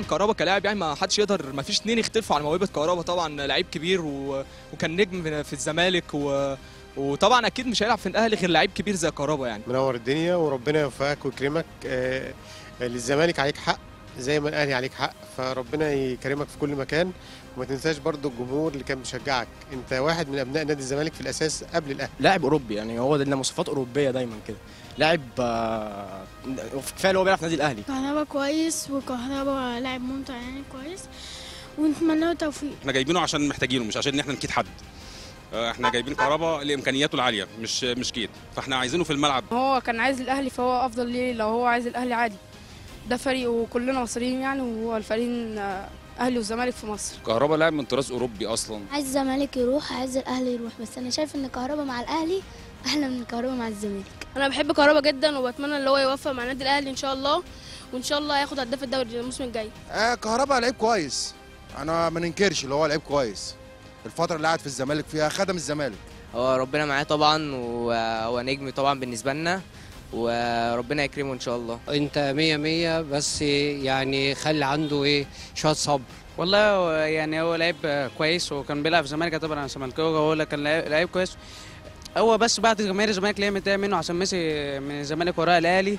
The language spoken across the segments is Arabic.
طبعا كهربا كلاعب يعني ما حدش يقدر ما فيش اتنين يختلفوا على موهبة كهربا. طبعا لعيب كبير و... وكان نجم في- الزمالك و... وطبعا أكيد مش هيلعب في الأهلي غير لعيب كبير زي كهربا يعني. منور الدنيا وربنا يوفقك ويكرمك. آه، للزمالك عليك حق زي ما الأهلي عليك حق فربنا يكرمك في كل مكان. وما تنساش برضو الجمهور اللي كان بيشجعك. انت واحد من أبناء نادي الزمالك في الأساس قبل الأهلي. لاعب أوروبي يعني هو ده مواصفات أوروبية دايما كده. لاعب آه، كفاية هو بيلعب في النادي الأهلي. كهربا كويس وكهربا لاعب ممتع يعني كويس ونتمنى له التوفيق إحنا جايبينه عشان محتاجينه مش عشان إن إحنا نكيد حد. آه، إحنا جايبين كهربا لإمكانياته العالية مش مش كيد فاحنا عايزينه في الملعب. هو كان عايز الأهلي فهو أفضل ليه لو هو عايز الأهلي عادي. ده فريق وكلنا مصريين يعني وهو الفريقين آه، أهلي والزمالك في مصر. كهربا لاعب من طراز أوروبي أصلا. عايز الزمالك يروح عايز الأهلي يروح. بس أنا شايف إن كهربا مع الأهلي أحلى من كهربا مع الزمالك. أنا بحب كهربا جدا وبتمنى إن هو يوفق مع النادي الأهلي إن شاء الله وإن شاء الله هياخد هداف الدوري الموسم الجاي. آه كهربا لعيب كويس. أنا ما ننكرش اللي هو لعيب كويس. الفترة اللي قعد في الزمالك فيها خدم الزمالك. هو ربنا معاه طبعا وهو نجم طبعا بالنسبة لنا وربنا يكرمه إن شاء الله. أنت مية مية بس يعني خلي عنده إيه شوية صبر. والله يعني هو لعيب كويس وكان بيلعب في الزمالك طبعا أنا زملكاوي هو كان لعيب كويس. هو بس بعد جماهير الزمالك اللي هي متضايقة منه عشان مشي من الزمالك وراء الأهلي.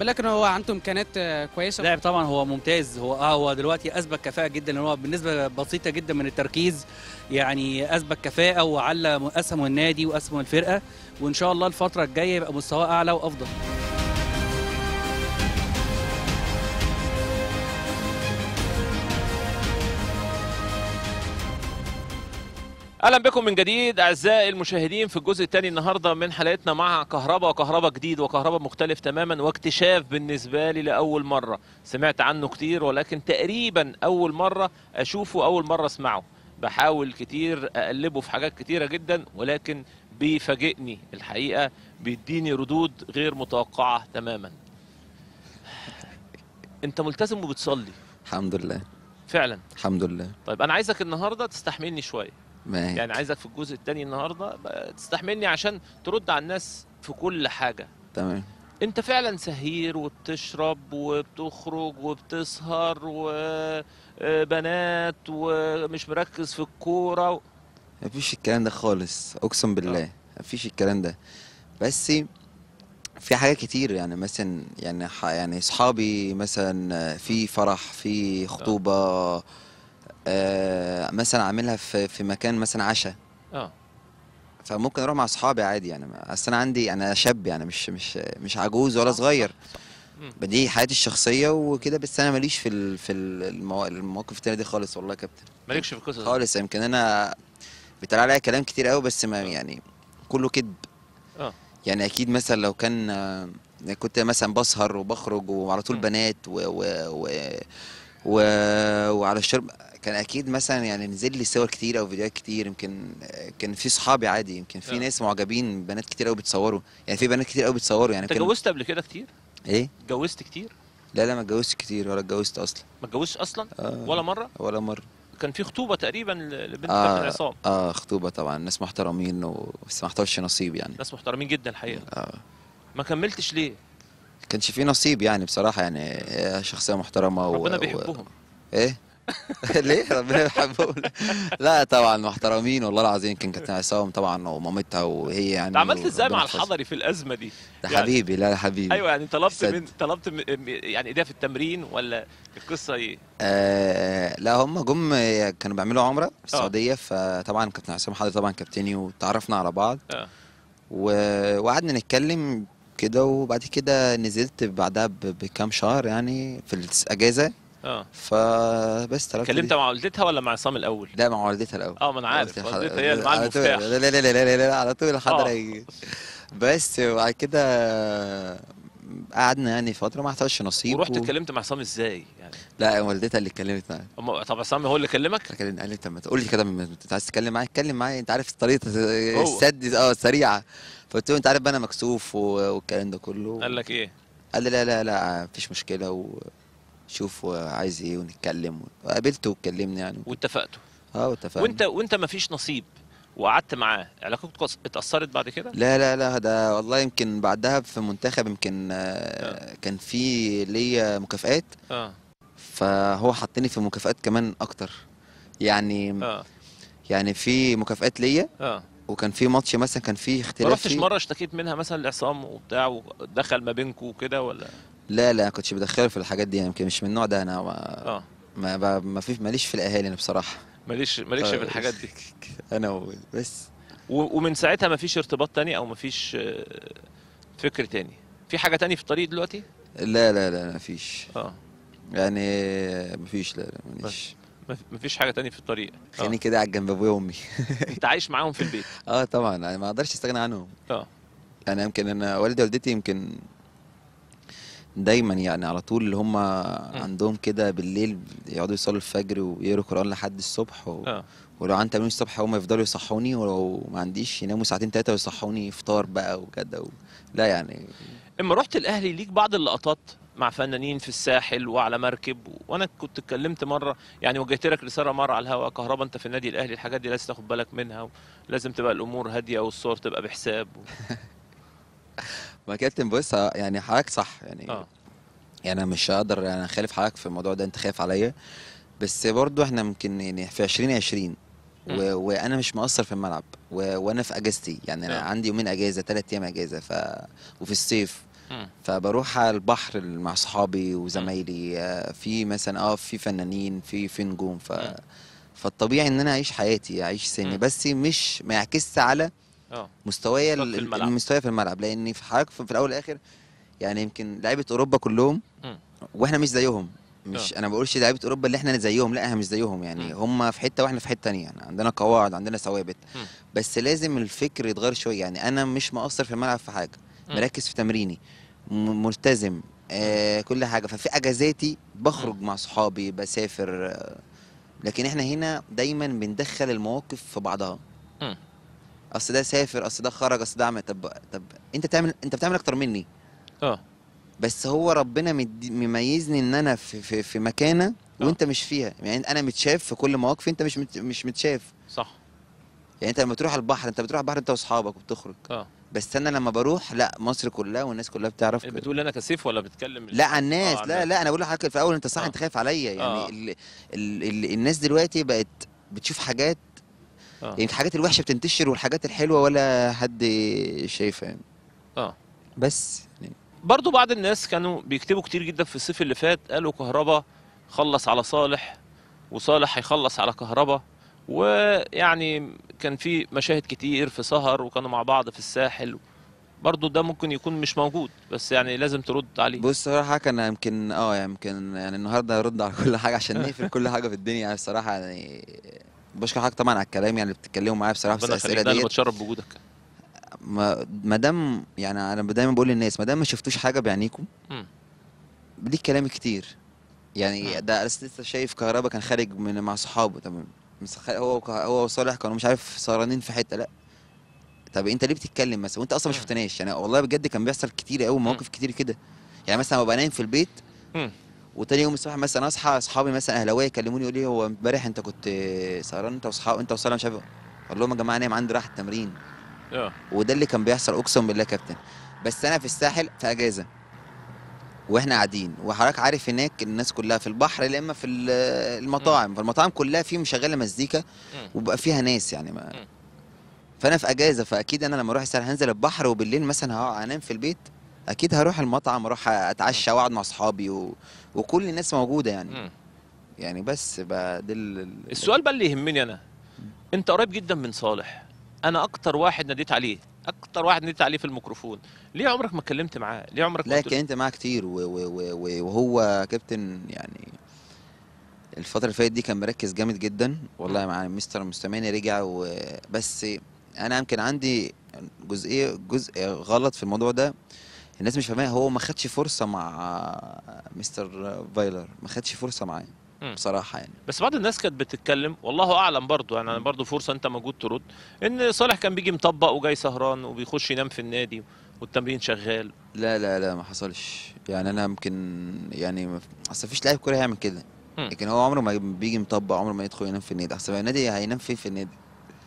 لكن هو عنده إمكانيات كويسة. لاعب طبعا هو ممتاز. هو آه هو دلوقتي أثبت كفاءة جدا هو بالنسبة بسيطة جدا من التركيز يعني أثبت كفاءة وعلى اسهم النادي واسهم الفرقة. وإن شاء الله الفترة الجاية يبقى مستواه أعلى وأفضل. أهلا بكم من جديد أعزائي المشاهدين في الجزء الثاني النهارده من حلقتنا مع كهربا وكهربا جديد وكهربا مختلف تماما واكتشاف بالنسبة لي لأول مرة. سمعت عنه كتير ولكن تقريبا أول مرة أشوفه أول مرة أسمعه. بحاول كتير أقلبه في حاجات كتيرة جدا ولكن بيفاجئني. الحقيقة بيديني ردود غير متوقعة تماما. أنت ملتزم وبتصلي. الحمد لله. فعلا. الحمد لله. طيب أنا عايزك النهارده تستحملني شوية. معاك يعني عايزك في الجزء الثاني النهارده تستحملني عشان ترد على الناس في كل حاجة. تمام. انت فعلا سهير وبتشرب وبتخرج وبتسهر وبنات ومش مركز في الكورة و... مفيش الكلام ده خالص أقسم بالله مفيش الكلام ده. بس في حاجات كتير يعني مثلا يعني يعني أصحابي مثلا في فرح في خطوبة آه مثلا عاملها في في مكان مثلا عشاء. آه. فممكن أروح مع أصحابي عادي يعني أصل أنا عندي أنا شاب يعني مش مش مش عجوز ولا صغير. مم. دي حياتي الشخصية وكده بس أنا ماليش في ال- في الموا- المواقف التانية دي خالص والله يا كابتن. مالكش في القصص. خالص يمكن أنا بيتقال عليا كلام كتير قوي بس ما يعني كله كذب. آه. يعني أكيد مثلا لو كان آه، كنت مثلا بسهر وبخرج وعلى طول بنات و و و و وعلى الشرب كان أكيد مثلا يعني نزل لي صور كتير أو فيديوهات كتير يمكن آه، كان في صحابي عادي يمكن في آه. ناس معجبين بنات كتير قوي بتصوروا يعني في بنات كتير قوي بتصوروا يعني أنت اتجوزت قبل كده كتير؟ إيه؟ اتجوزت كتير؟ لا لا ما اتجوزتش كتير ولا اتجوزت أصلا. ما اتجوزتش أصلا؟ آه. ولا مرة؟ ولا مرة. كان في خطوبة تقريبا لبنت كابتن آه عصام. آه خطوبة طبعا ناس محترمين و... بس ما حصلش نصيب يعني. ناس محترمين جدا الحقيقة. آه. ما كملتش ليه؟ كانش في نصيب يعني بصراحة يعني هي شخصية محترمة و... ربنا و- بيحبهم. إيه؟ ليه؟ ربنا يحبهم لا طبعا محترمين والله العظيم. كان كابتن عصام طبعا ومامتها وهي يعني عملت إزاي مع. الحضري في الأزمة دي؟ ده يعني- حبيبي لا حبيبي. أيوه يعني طلبت سد. من طلبت من يعني إيديها في التمرين ولا القصة إيه؟ آه لا هم جم كانوا بيعملوا عمرة في السعودية فطبعا كابتن عصام حضر طبعا كابتني وتعرفنا على بعض. آه. و- وقعدنا نتكلم كده وبعد كده نزلت بعدها بكام شهر يعني في الأجازة. آه. فبس طلبت اتكلمت مع والدتها ولا مع عصام الأول؟ لا مع والدتها الأول. آه ما أنا عارف. والدتها هي اللي معاها المفتاح. لا لا لا لا لا, لا, لا على طول الحضر آه. هيجي بس وبعد كده قعدنا يعني فترة ما حصلش نصيب ورحت و- اتكلمت مع عصام إزاي يعني؟ لا والدتها اللي اتكلمت معايا. أما- طب عصام هو اللي كلمك؟ قال لي طب ما تقول لي كده انت عايز تتكلم معايا اتكلم معايا أنت عارف طريقة. السد آه سريعه فقلت له أنت عارف بقى أنا مكسوف و- والكلام ده كله. قال لك إيه؟ قال لي لا لا لا مفيش مشكلة وشوف عايز إيه ونتكلم. وقابلته واتكلمنا يعني. واتفقتوا. آه واتفقنا. وانت وانت ما فيش نصيب وقعدت معاه. علاقتكم اتأثرت بعد كده؟ لا لا لا ده والله يمكن بعدها في منتخب يمكن آه، كان في ليا مكافآت. آه. فهو حطني في مكافآت كمان أكتر. يعني آه. يعني في مكافآت ليا آه. وكان في ماتش مثلا كان ما اختلاف رحتش فيه. مرة اشتكيت منها مثلا العصام وبتاع ودخل ما بينكم وكده ولا؟ لا لا كنتش بدخله في الحاجات دي يمكن مش من النوع ده أنا ما آه. ما, ما في ماليش في الأهالي أنا بصراحة. ماليش مالكش ف- في الحاجات دي. أنا و- بس. و- ومن ساعتها ما فيش ارتباط تاني أو ما فيش آه، فكر تاني؟ في حاجة تاني في الطريق دلوقتي؟ لا لا لا ما فيش. آه. يعني ما فيش لا لا ماليش ما فيش حاجة تاني في الطريق. خليني كده على جنب أبويا وأمي. أنت عايش معاهم في البيت. آه طبعا أنا ما أقدرش أستغنى عنهم. آه. يعني يمكن أنا والدي ووالدتي يمكن دايما يعني على طول اللي هم عندهم كده بالليل يقعدوا يصلوا الفجر ويقروا قرآن لحد الصبح و... آه. ولو عندي تمرين الصبح هم يفضلوا يصحوني ولو ما عنديش يناموا ساعتين تلاتة ويصحوني فطار بقى وكده و... لا يعني. إما رحت الأهلي ليك بعض اللقطات مع فنانين في الساحل وعلى مركب وأنا كنت اتكلمت مرة يعني وجهت لك رسالة مرة على الهواء كهربا أنت في النادي الأهلي الحاجات دي لازم تاخد بالك منها ولازم تبقى الأمور هادية والصور تبقى بحساب و... ما كابتن بص يعني حضرتك صح يعني آه يعني أنا مش هقدر يعني أخالف حضرتك في الموضوع ده أنت خايف عليا بس برضو إحنا ممكن يعني في 2020 و... وأنا مش مقصر في الملعب و... وأنا في أجازتي يعني أنا آه. عندي يومين أجازة ثلاث أيام أجازة ف... وفي الصيف. فبروح على البحر مع صحابي وزمايلي آه، في مثلا آه في فنانين في في نجوم ف فالطبيعي إن أنا أعيش حياتي أعيش سني. بس مش ما يعكسش على آه. مستوايا مستواك في ال- الملعب. المستوى في الملعب لأن في حضرتك في الأول والآخر يعني يمكن لعيبة أوروبا كلهم مم. وإحنا مش زيهم. مش آه. أنا بقولش لعيبة أوروبا اللي إحنا زيهم لا إحنا مش زيهم. يعني هم في حتة وإحنا في حتة تانية. يعني عندنا قواعد عندنا ثوابت. بس لازم الفكر يتغير شوية. يعني أنا مش مقصر في الملعب في حاجة. مركز في تمريني. م- ملتزم. آه كل حاجة. ففي أجازاتي بخرج مع صحابي بسافر. آه لكن إحنا هنا دايما بندخل المواقف في بعضها. أصل ده سافر أصل ده خرج أصل ده عمل. طب طب أنت بتعمل أنت بتعمل أكتر مني. آه. بس هو ربنا مميزني إن أنا في في, في مكانة وأنت مش فيها. يعني أنا متشاف في كل مواقفي أنت مش مت مش متشاف. صح. يعني أنت لما تروح البحر أنت بتروح البحر أنت وأصحابك وبتخرج. آه. بس أنا لما بروح لأ مصر كلها والناس كلها بتعرف كده. بتقول أنا كسيف ولا بتكلم لأ على الناس آه، لأ الناس. لأ أنا بقول لحضرتك في الأول أنت صح آه. أنت خايف عليا. يعني آه. ال ال ال الناس دلوقتي بقت بتشوف حاجات آه. يعني الحاجات الوحشة بتنتشر والحاجات الحلوة ولا حد شايفها يعني. آه. بس يعني. برضو بعض الناس كانوا بيكتبوا كتير جدا في الصيف اللي فات قالوا كهربا خلص على صالح وصالح هيخلص على كهربا ويعني كان في مشاهد كتير في سهر وكانوا مع بعض في الساحل. برضو ده ممكن يكون مش موجود بس يعني لازم ترد عليه. بص صراحة كان يمكن آه يمكن يعني النهارده هرد على كل حاجة عشان نقفل كل حاجة في الدنيا يعني الصراحة يعني بشكر حضرتك طبعا على الكلام يعني اللي بتتكلموا معايا بصراحة في ده اللي ديت. بتشرف بوجودك. ما ما دام يعني أنا دايما بقول للناس ما دام ما شفتوش حاجة بعينيكم. ليك كلام كتير. يعني ده لسه لسه شايف كهربا كان خارج من مع صحابه. تمام هو هو وصالح كانوا مش عارف سهرانين في حتة لأ. طب أنت ليه بتتكلم مثلا؟ وأنت أصلا ما شفتناش. يعني والله بجد كان بيحصل كتير قوي مواقف كتير كده. يعني مثلا ببقى نايم في البيت. وتاني يوم الصبح مثلا اصحى اصحابي مثلا اهلاوية يكلموني يقولوا لي هو امبارح انت كنت سهران انت واصحاب انت وصالح مش عارف أقول لهم يا جماعة نايم عندي راحة تمرين. آه. وده اللي كان بيحصل اقسم بالله كابتن. بس أنا في الساحل في أجازة. وإحنا قاعدين. وحضرتك عارف هناك الناس كلها في البحر يا إما في ال- المطاعم. فالمطاعم كلها فيه مشغله مزيكا وبقى فيها ناس يعني ما فأنا في أجازة فأكيد أنا لما أروح الساحل هنزل البحر وبالليل مثلا هقعد أنام في البيت. أكيد هروح المطعم أروح أتعشى وأقعد مع أصحابي و... وكل الناس موجودة يعني. يعني بس بقى ده ال- السؤال بقى اللي يهمني أنا. أنت قريب جدا من صالح. أنا أكتر واحد ناديت عليه أكتر واحد ناديت عليه في الميكروفون. ليه عمرك ما اتكلمت معاه؟ ليه عمرك لا اتكلمت معاه كتير و... و... و... و- وهو كابتن يعني الفترة اللي فاتت دي كان مركز جامد جدا. والله مع مستر مستماني رجع وبس أنا يمكن عندي جزئية جزء غلط في الموضوع ده. الناس مش فاهماه هو ما خدش فرصة مع مستر فايلر. ما خدش فرصة معاه مم. بصراحة يعني. بس بعض الناس كانت بتتكلم والله أعلم برضو يعني برضو فرصة أنت موجود ترد إن صالح كان بيجي مطبق وجاي سهران وبيخش ينام في النادي والتمرين شغال. لا لا لا ما حصلش. يعني أنا يمكن يعني أصل مفيش لاعب كوره هيعمل كده. لكن هو عمره ما بيجي مطبق عمره ما يدخل ينام في النادي. أصل النادي هينام فين في النادي؟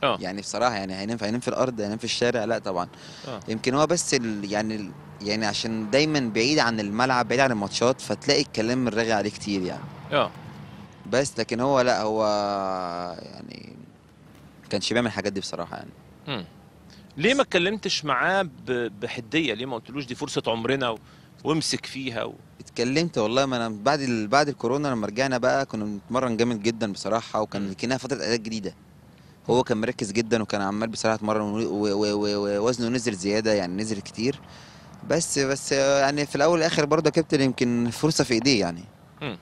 آه. يعني بصراحة يعني هينام هينام في الأرض هينام في الشارع. لا طبعا. آه. يمكن هو بس ال يعني ال يعني عشان دايما بعيد عن الملعب بعيد عن الماتشات فتلاقي الكلام الراغي عليه كتير يعني. آه. بس لكن هو لا هو يعني كانش بيعمل الحاجات دي بصراحة يعني. مم. ليه ما اتكلمتش معاه بحدية؟ ليه ما قلتلوش دي فرصة عمرنا و... وامسك فيها و... اتكلمت والله ما أنا بعد ال... بعد الكورونا لما رجعنا بقى كنا بنتمرن جامد جدا بصراحة وكان كانها فترة اعداد جديدة. هو كان مركز جدا وكان عمال بصراحة يتمرن و- و- و- ووزنه نزل زيادة يعني نزل كتير. بس بس يعني في الأول والآخر برضه يا كابتن يمكن فرصة في إيديه يعني. مم.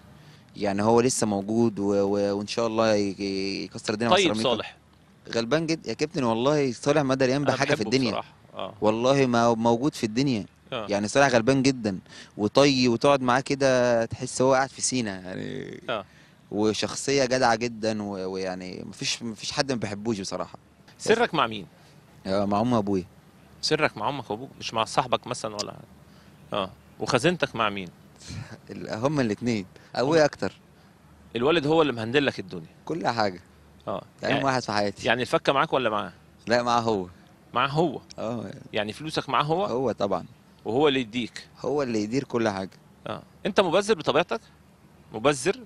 يعني هو لسه موجود و... و... وإن شاء الله يكسر الدنيا مع طيب سيراميكا. صالح. غلبان جدا يا كابتن والله صالح مدى الأيام بحاجه في الدنيا. آه. والله ما موجود في الدنيا. آه. يعني صالح غلبان جدا. وطي وتقعد معاه كده تحس هو قاعد في سينا يعني. آه. وشخصية جدعة جدا و- ويعني مفيش مفيش حد ما بيحبوش بصراحة. سرك مع مين؟ آه، مع أم وابويا سرك مع أمك وأبوك مش مع صاحبك مثلا ولا آه. وخزينتك مع مين؟ هما الاثنين أبويا أكتر. الوالد هو اللي مهندل لك الدنيا. كل حاجة. آه. اهم واحد في حياتي. يعني الفكه معاك ولا معاه؟ لا معاه هو. معاه هو. آه. يعني فلوسك معاه هو؟ هو طبعا. وهو اللي يديك. هو اللي يدير كل حاجة. آه. أنت مبذر بطبيعتك؟ مبذر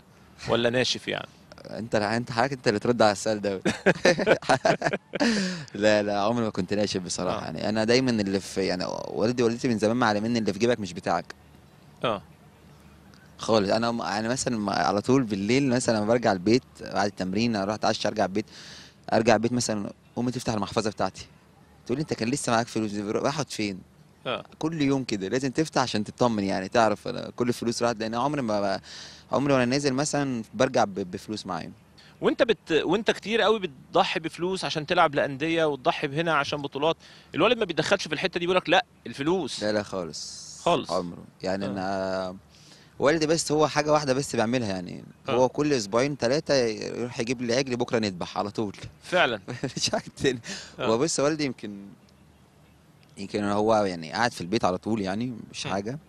ولا ناشف يعني؟ انت انت حضرتك انت اللي ترد على السؤال ده. لا لا عمري ما كنت ناشف بصراحة. آه. يعني أنا دايما اللي في يعني والدي ووالدتي من زمان معلميني اللي في جيبك مش بتاعك. آه. خالص. أنا يعني مثلا على طول بالليل مثلا لما برجع البيت بعد التمرين أروح أتعشى أرجع البيت أرجع البيت مثلا امي تفتح المحفظة بتاعتي. تقول لي أنت كان لسه معاك فلوس؟ راحت فين؟ آه. كل يوم كده لازم تفتح عشان تطمن يعني تعرف أنا كل الفلوس راحت لأن عمري ما عمري وأنا نازل مثلا برجع بفلوس معايا وأنت بت... وأنت كتير قوي بتضحي بفلوس عشان تلعب لأندية وتضحي بهنا عشان بطولات. الوالد ما بيتدخلش في الحتة دي بيقول لك لأ الفلوس. لا لا خالص. خالص. عمره. يعني آه. أنا والدي بس هو حاجة واحدة بس بيعملها يعني. آه. هو كل أسبوعين ثلاثة يروح يجيب لي عجل بكرة نذبح على طول. فعلا. مش حاجة تاني آه. هو بص والدي يمكن يمكن هو يعني قاعد في البيت على طول يعني مش. حاجة.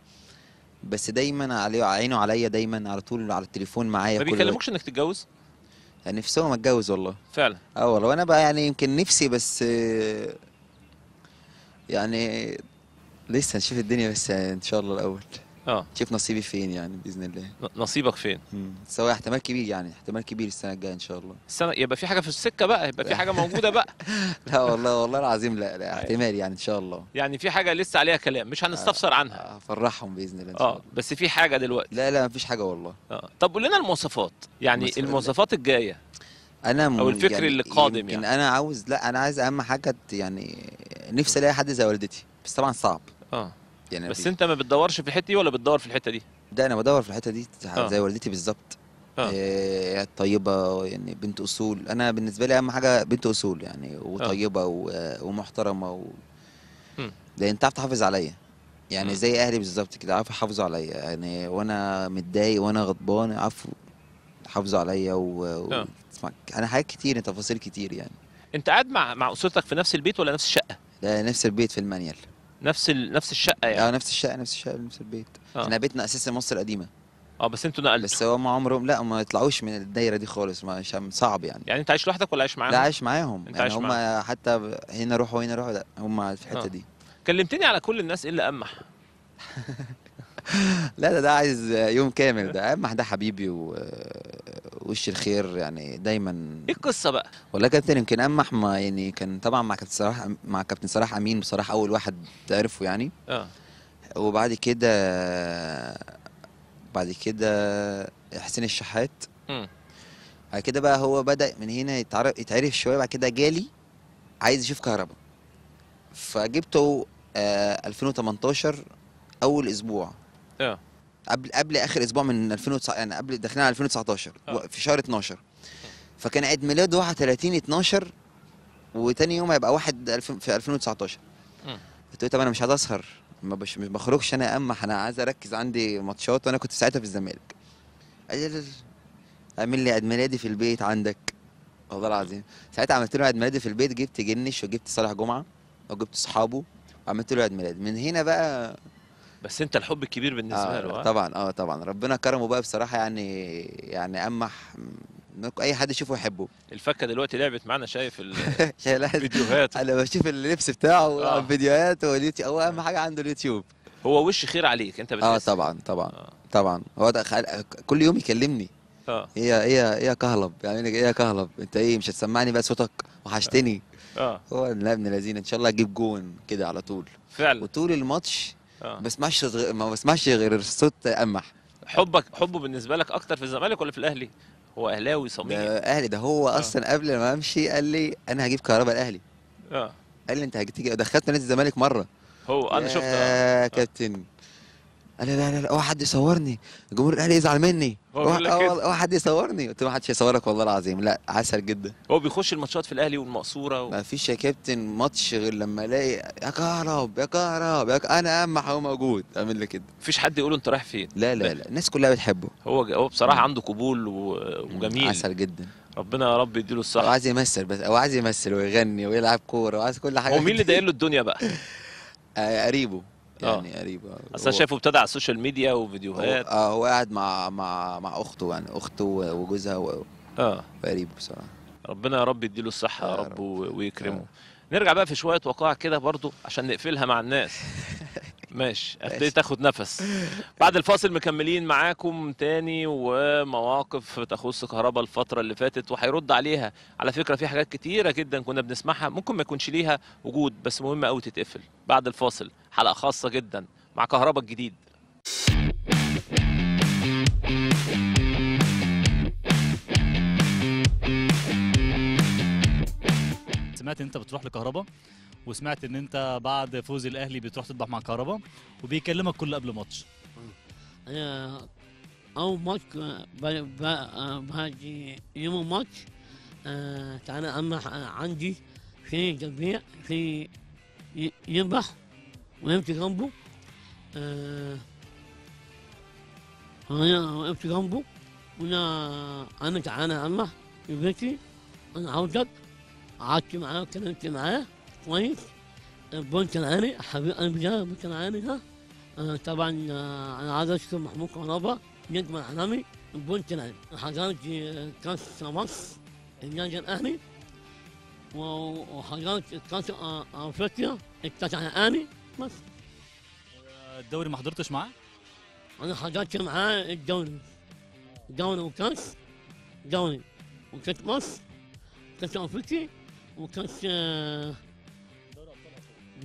بس دايما عليه عينه عليا دايما على طول على التليفون معايا ما. بيكلموكش إنك تتجوز؟ يعني نفسهم أتجوز والله. فعلا. آه والله وأنا بقى يعني يمكن نفسي بس يعني لسه نشوف الدنيا بس إن شاء الله الأول. آه. نشوف نصيبي فين يعني بإذن الله. نصيبك فين؟ هو احتمال كبير يعني احتمال كبير السنة الجاية إن شاء الله. السنة يبقى في حاجة في السكة بقى يبقى في حاجة موجودة بقى. لا والله والله العظيم لا لا احتمال يعني إن شاء الله. يعني في حاجة لسه عليها كلام مش هنستفسر عنها. أفرحهم بإذن الله إن شاء آه الله. بس في حاجة دلوقتي. لا لا مفيش حاجة والله. آه طب قول لنا المواصفات. يعني المواصفات- الجاية. أنا أو الفكر اللي قادم يعني. أنا عاوز لا أنا عايز أهم حاجة يعني نفسي ألاقي حد زي والدتي بس طبعا صعب. آه. يعني بس انت ما بتدورش في الحتة دي ولا بتدور في الحتة دي؟ ده أنا بدور في الحتة دي آه. زي والدتي بالظبط. آه. آه، طيبة يعني بنت أصول. أنا بالنسبة لي أهم حاجة بنت أصول يعني وطيبة و- ومحترمة و... لأن تعرف تحافظ عليا. يعني. زي أهلي بالظبط كده عارف يحافظوا عليا. يعني وأنا متضايق وأنا غضبان عارفوا يحافظوا عليا و... و... آه. أنا حاجات كتير تفاصيل كتير يعني. أنت قاعد مع مع أسرتك في نفس البيت ولا نفس الشقة؟ ده نفس البيت في المانيال. نفس ال... نفس الشقة آه يعني نفس الشقة نفس الشقة نفس البيت. آه. إحنا بيتنا أساسا مصر القديمة. آه بس أنتوا نقلتوا. بس هم عمرهم لا ما يطلعوش من الدايرة دي خالص مش صعب يعني. يعني انت عايش لوحدك ولا عايش معاهم؟ لا عايش معاهم. انت يعني عايش هم معاهم. حتى هنا روحوا هنا روحوا لا هم في الحتة آه. دي. كلمتني على كل الناس إلا أمح. لا ده ده عايز يوم كامل ده اهم ده حبيبي و... وش الخير يعني دايما. إيه القصة بقى. والله كابتن يمكن أمح ما يعني كان طبعا مع كابتن صلاح مع كابتن صلاح أمين بصراحة أول واحد عرفه يعني. آه. وبعد كده بعد كده حسين الشحات. مم. بعد كده بقى هو بدأ من هنا يتعرف يتعرف شوية بعد كده جالي عايز يشوف كهربا فجبته آه 2018 أول أسبوع. آه. قبل قبل آخر أسبوع من 2009 يعني قبل داخلين على 2019 آه. في شهر 12 فكان عيد ميلاده 31 12 وتاني يوم هيبقى واحد في 2019 مم. قلت له طب أنا مش عايز اسهر ما بش مش بخرجش أنا امح أنا عايز أركز عندي ماتشات وأنا كنت ساعتها في الزمالك قال لي. اعمل لي عيد ميلادي في البيت عندك والله العظيم ساعتها عملت له عيد ميلادي في البيت جبت جنش وجبت صالح جمعة وجبت اصحابه وعملت له عيد ميلاد من هنا بقى بس انت الحب الكبير بالنسبة آه له آه. طبعا آه طبعا. ربنا كرمه بقى بصراحة يعني يعني أمح أي حد يشوفه يحبه. الفكة دلوقتي لعبت معانا شايف الفيديوهات. أنا بشوف اللبس بتاعه آه. والفيديوهات واليوتيوب هو أهم حاجة عنده اليوتيوب. هو وش خير عليك؟ أنت آه بتحس؟ طبعا طبعا طبعا. هو ده خل... كل يوم يكلمني. آه. هي هي هي كهرب يعني إيه يا كهرب. أنت إيه مش هتسمعني بقى صوتك؟ وحشتني. آه. هو لا ابن الذين إن شاء الله أجيب جون كده على طول. فعلا. وطول الماتش آه ما بسمعش غ- ما بسمعش غير صوت قمح حبك حبه بالنسبة لك أكتر في الزمالك ولا في الأهلي؟ هو أهلاوي صميم. ده أهلي ده هو أصلا قبل ما أمشي قال لي أنا هجيب كهرباء الاهلي آه. قال لي أنت هتيجي دخلت نادي الزمالك مرة. هو أنا شفت يا كابتن. قال لي لا لا لا اوعى حد يصورني. الجمهور الأهلي يزعل مني. هو اوعى حد يصورني. قلت له ما حدش يصورك والله العظيم. لا عسل جدا. هو بيخش الماتشات في الأهلي والمقصورة و... ما فيش يا كابتن ماتش غير لما ألاقي يا كهرب يا كهرب يا ك... أنا أهم هو موجود. أعمل لي كده. مفيش حد يقول أنت رايح فين. لا لا لا. الناس كلها بتحبه. هو هو بصراحة عنده قبول و... وجميل. عسل جدا. ربنا يا رب يديله هو الصحه عايز يمثل بس هو عايز يمثل ويغني ويلعب كورة وعايز كل حاجة. هو مين اللي داير له الدنيا بقى؟ آه، قريبه. يعني قريبة. أصل أنا شايفه ابتدى على السوشيال ميديا وفيديوهات. آه هو قاعد مع مع مع أخته يعني أخته وجوزها و- آه. وقريبه بصراحة. ربنا يا رب يديله الصحة يا رب و- ويكرمه. نرجع بقى في شوية وقائع كده برضو عشان نقفلها مع الناس. ماشي. ابتدي تاخد نفس. بعد الفاصل مكملين معاكم تاني ومواقف تخص كهرباء الفترة اللي فاتت وهيرد عليها. على فكرة في حاجات كتيرة جدا كنا بنسمعها. ممكن ما يكونش ليها وجود بس مهمة قوي تتقفل. بعد الفاصل حلقة خاصة جدا مع كهرباء الجديد. سمعت إن أنت بتروح لكهربا وسمعت إن أنت بعد فوز الأهلي بتروح تذبح مع كهربا وبيكلمك كل قبل ماتش. أنا أول ماتش ب- ب- آه، بعد يوم آه، كان أما عندي في جميع في يذبح وقفت جنبه آه، أنا وقفت جنبه وأنا أنا تعالى أما في بيتي أنا عاوزك قعدت معاه وكلمت معاه كويس البنت العاني حبيب قلبي ده البنت العاني ده آه، طبعا آه، أنا عايز أشكر محمود كهربا نجم العالمي البنت العاني حضرت كأس مصر النادي الأهلي وحضرت كأس آه، أفريقيا الكاس العالمي بس. الدوري ما حضرتش معاه؟ أنا حضرت معاه الدوري. دوري وكأس دوري وكأس مصر كأس أفريقيا وكأس آه،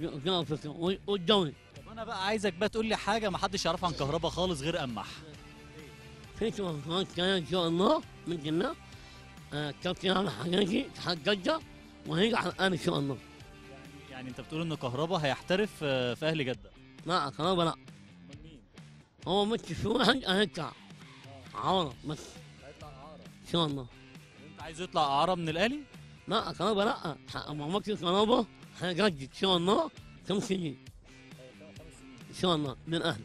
افريقيا والدوري طب أنا بقى عايزك بقى تقول لي حاجة ما حدش يعرفها عن كهربا خالص غير قمح في توقعات كان إن شاء الله من الله آه، كابتن على حاجاتي اتحاد جدة وهيرجع الآن إن شاء الله. يعني أنت بتقول إن كهربا هيحترف آه، في أهل جدة. لا كهربا لا. هو مش في واحد هيرجع عارة بس إن شاء الله. أنت عايز يطلع أعارة من الأهلي؟ لا كهربا لا. ح- ممثل كهربا. هيجدد إن شاء الله خمس سنين إن شاء الله من الاهلي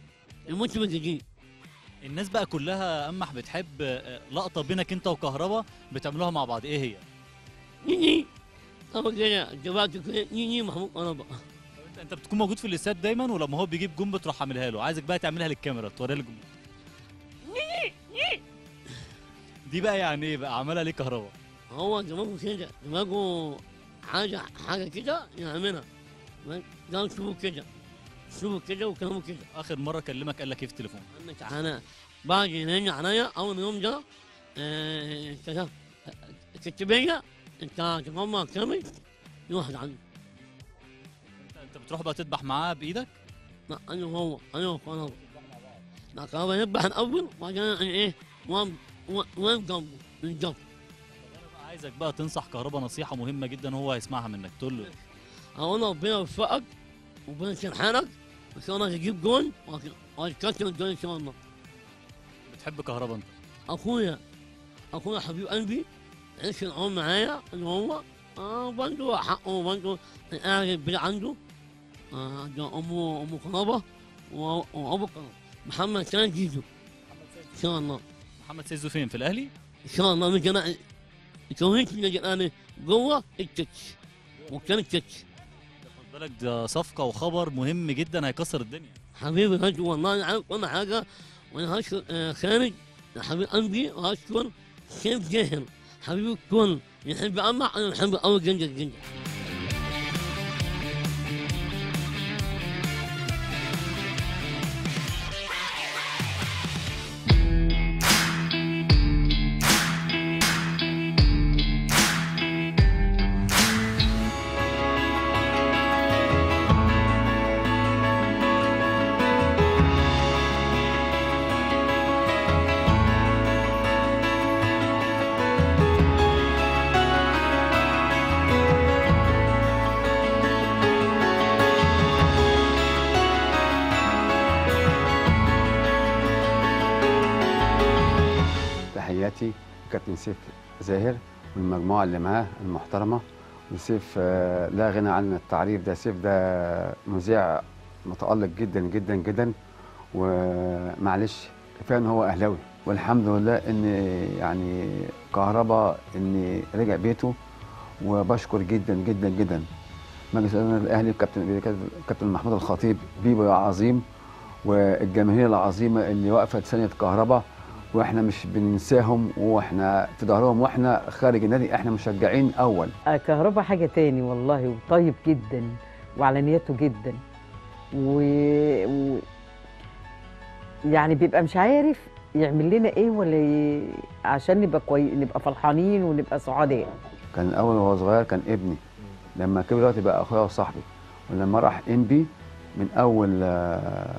الموسم الجديد الناس بقى كلها قمح بتحب آه، لقطة بينك أنت وكهربا بتعملوها مع بعض. إيه هي؟ نيني. اول كده كده نيني محمود كهربا. أنت أنت بتكون موجود في الإستاد دايما ولما هو بيجيب جون بتروح عاملها له؟ عايزك بقى تعملها للكاميرا توريها للجمهور دي بقى يعني إيه بقى؟ عملها ليه كهربا؟ هو دماغه كده دماغه حاجة حاجة كده يعملها. ده اسلوبه كده. اسلوبه كده وكلامه كده. آخر مرة كلمك قال لك إيه في التليفون أنا باجي يرن عليا أول يوم ده آه، انت كتبية أنت تغمى كامل يوحد عني. أنت بتروح بقى تذبح معاه بإيدك؟ لا أنا وهو أنا وكهربا لا كهربا يذبح الأول وبعدين أنا وام وأم جنبه من جنبه. عايزك بقى تنصح كهربا نصيحة مهمة جدا هو هيسمعها منك. تقول له. أقول ربنا يوفقك وربنا يسامحك ان شاء الله تجيب جول وهتكسر الجول إن شاء الله. بتحب كهربا أنت؟ أخويا أخويا حبيب قلبي عيش العمر معايا اللي هو آه برضه حقه برضه قاعد البيت عنده. آه أمه أمه كهربا وأبو كهربا. محمد كان جيزو. إن شاء الله. محمد سيزو فين؟ في الأهلي؟ إن شاء الله من جنا سويت من الان جوه التتش وكان التتش خد بالك ده صفقة وخبر مهم جدا هيكسر الدنيا. حبيبي هاد والله أنا عارف كل حاجة. وأنا هشكر آه، خالد حبيب قلبي وهشكر سيف جاهر حبيبي الكل يحب أمع أنا بحب قوي جدا معاه المحترمة وسيف آه، لا غنى عن التعريف ده. سيف ده مذيع متألق جدا جدا جدا. ومعلش كفاية إن هو أهلاوي. والحمد لله إن يعني كهربا إن رجع بيته. وبشكر جدا جدا جدا. مجلس الإدارة الأهلي كابتن كابتن محمود الخطيب بيبو العظيم. والجماهير العظيمة اللي وقفت سنه كهربا. وإحنا مش بننساهم وإحنا في ظهرهم وإحنا خارج النادي إحنا مشجعين أول. آه، كهربا حاجة تاني والله وطيب جدا وعلى نيته جدا و... و... يعني بيبقى مش عارف يعمل لنا إيه ولا ي... عشان نبقى كوي... نبقى فرحانين ونبقى سعداء. كان الأول وهو صغير كان ابني. لما كبر دلوقتي بقى أخويا وصاحبي. ولما راح إنبي من أول آه،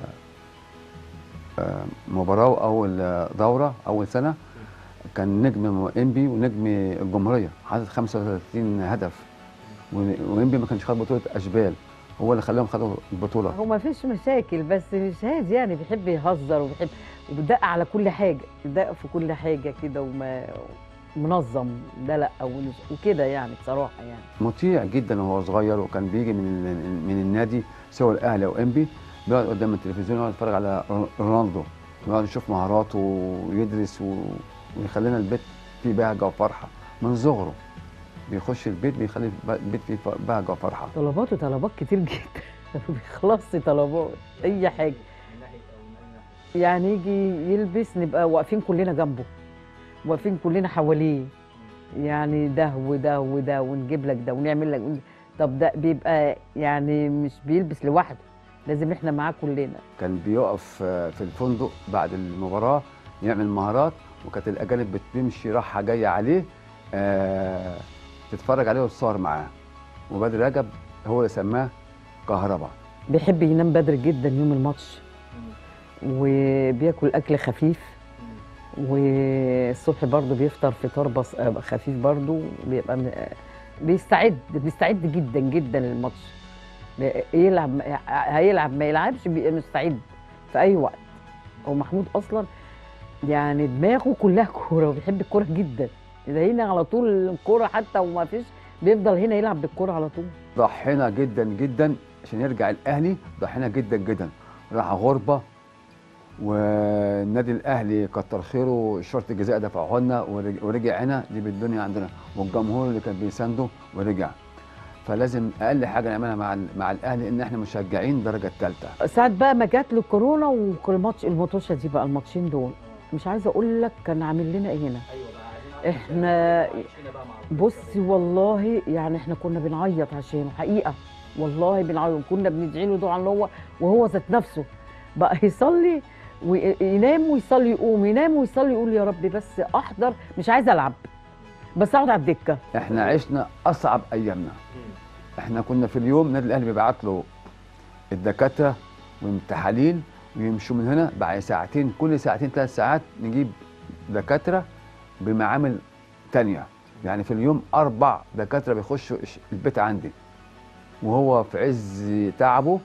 مباراة وأول دورة أول سنة كان نجم إنبي ونجم الجمهورية حاطط 35 هدف. وإنبي ما كانش خد بطولة أشبال هو اللي خلاهم خدوا البطولة. هو ما فيش مشاكل بس مش هادي يعني بيحب يهزر وبيحب وبيدق على كل حاجة بيدق في كل حاجة كده وما منظم ده لأ وكده يعني بصراحة يعني. مطيع جدا وهو صغير وكان بيجي من من النادي سواء الأهلي أو إنبي. بيقعد قدام التلفزيون يقعد يتفرج على رون- رونالدو يقعد يشوف مهاراته ويدرس. ويخلينا البيت فيه بهجة وفرحة. من صغره بيخش البيت بيخلي البيت فيه بهجة وفرحة. طلباته طلبات كتير جدا. ما بيخلصش طلبات أي حاجة. يعني يجي يلبس نبقى واقفين كلنا جنبه واقفين كلنا حواليه. يعني ده وده وده ونجيب لك ده ونعمل لك طب ده بيبقى يعني مش بيلبس لوحده. لازم إحنا معاه كلنا. كان بيقف آه، في الفندق بعد المباراة يعمل مهارات وكانت الأجانب بتمشي راحة جاية عليه آه تتفرج عليه وتصور معاه. وبدر رجب هو اللي سماه كهربا. بيحب ينام بدري جدا يوم الماتش. وبياكل أكل خفيف. والصبح برضه بيفطر فطار بس خفيف برضه بيبقى آه، بيستعد بيستعد جدا جدا للماتش. يلعب هيلعب ما يلعبش بيبقى مستعد في أي وقت. هو محمود أصلا يعني دماغه كلها كورة وبيحب الكورة جدا. ده هنا على طول الكورة حتى وما فيش بيفضل هنا يلعب بالكورة على طول. ضحينا جدا جدا عشان يرجع الأهلي ضحينا جدا جدا. راح غربة والنادي الأهلي كتر خيره شرط الجزاء دفعه لنا ورج- ورجع هنا دي بالدنيا عندنا. والجمهور اللي كان بيسانده ورجع. فلازم أقل حاجة نعملها مع مع الاهلي إن إحنا مشجعين الدرجه الثالثه ساعات بقى ما جات له كورونا وكل ماتش الماتشة دي بقى الماتشين دول مش عايزة أقول لك كان عامل لنا إيه هنا. إحنا بصي والله يعني إحنا كنا بنعيط عشانه حقيقة. والله بنعيط كنا بندعي له دعاء هو وهو ذات نفسه. بقى يصلي وينام ويصلي يقوم ينام ويصلي يقول يا رب بس أحضر مش عايزة ألعب. بس اقعد على الدكة. إحنا عشنا أصعب أيامنا. إحنا كنا في اليوم النادي الأهلي بيبعت له الدكاترة والتحاليل ويمشوا من هنا بعد ساعتين كل ساعتين ثلاث ساعات نجيب دكاترة بمعامل تانية. يعني في اليوم أربع دكاترة بيخشوا البيت عندي. وهو في عز تعبه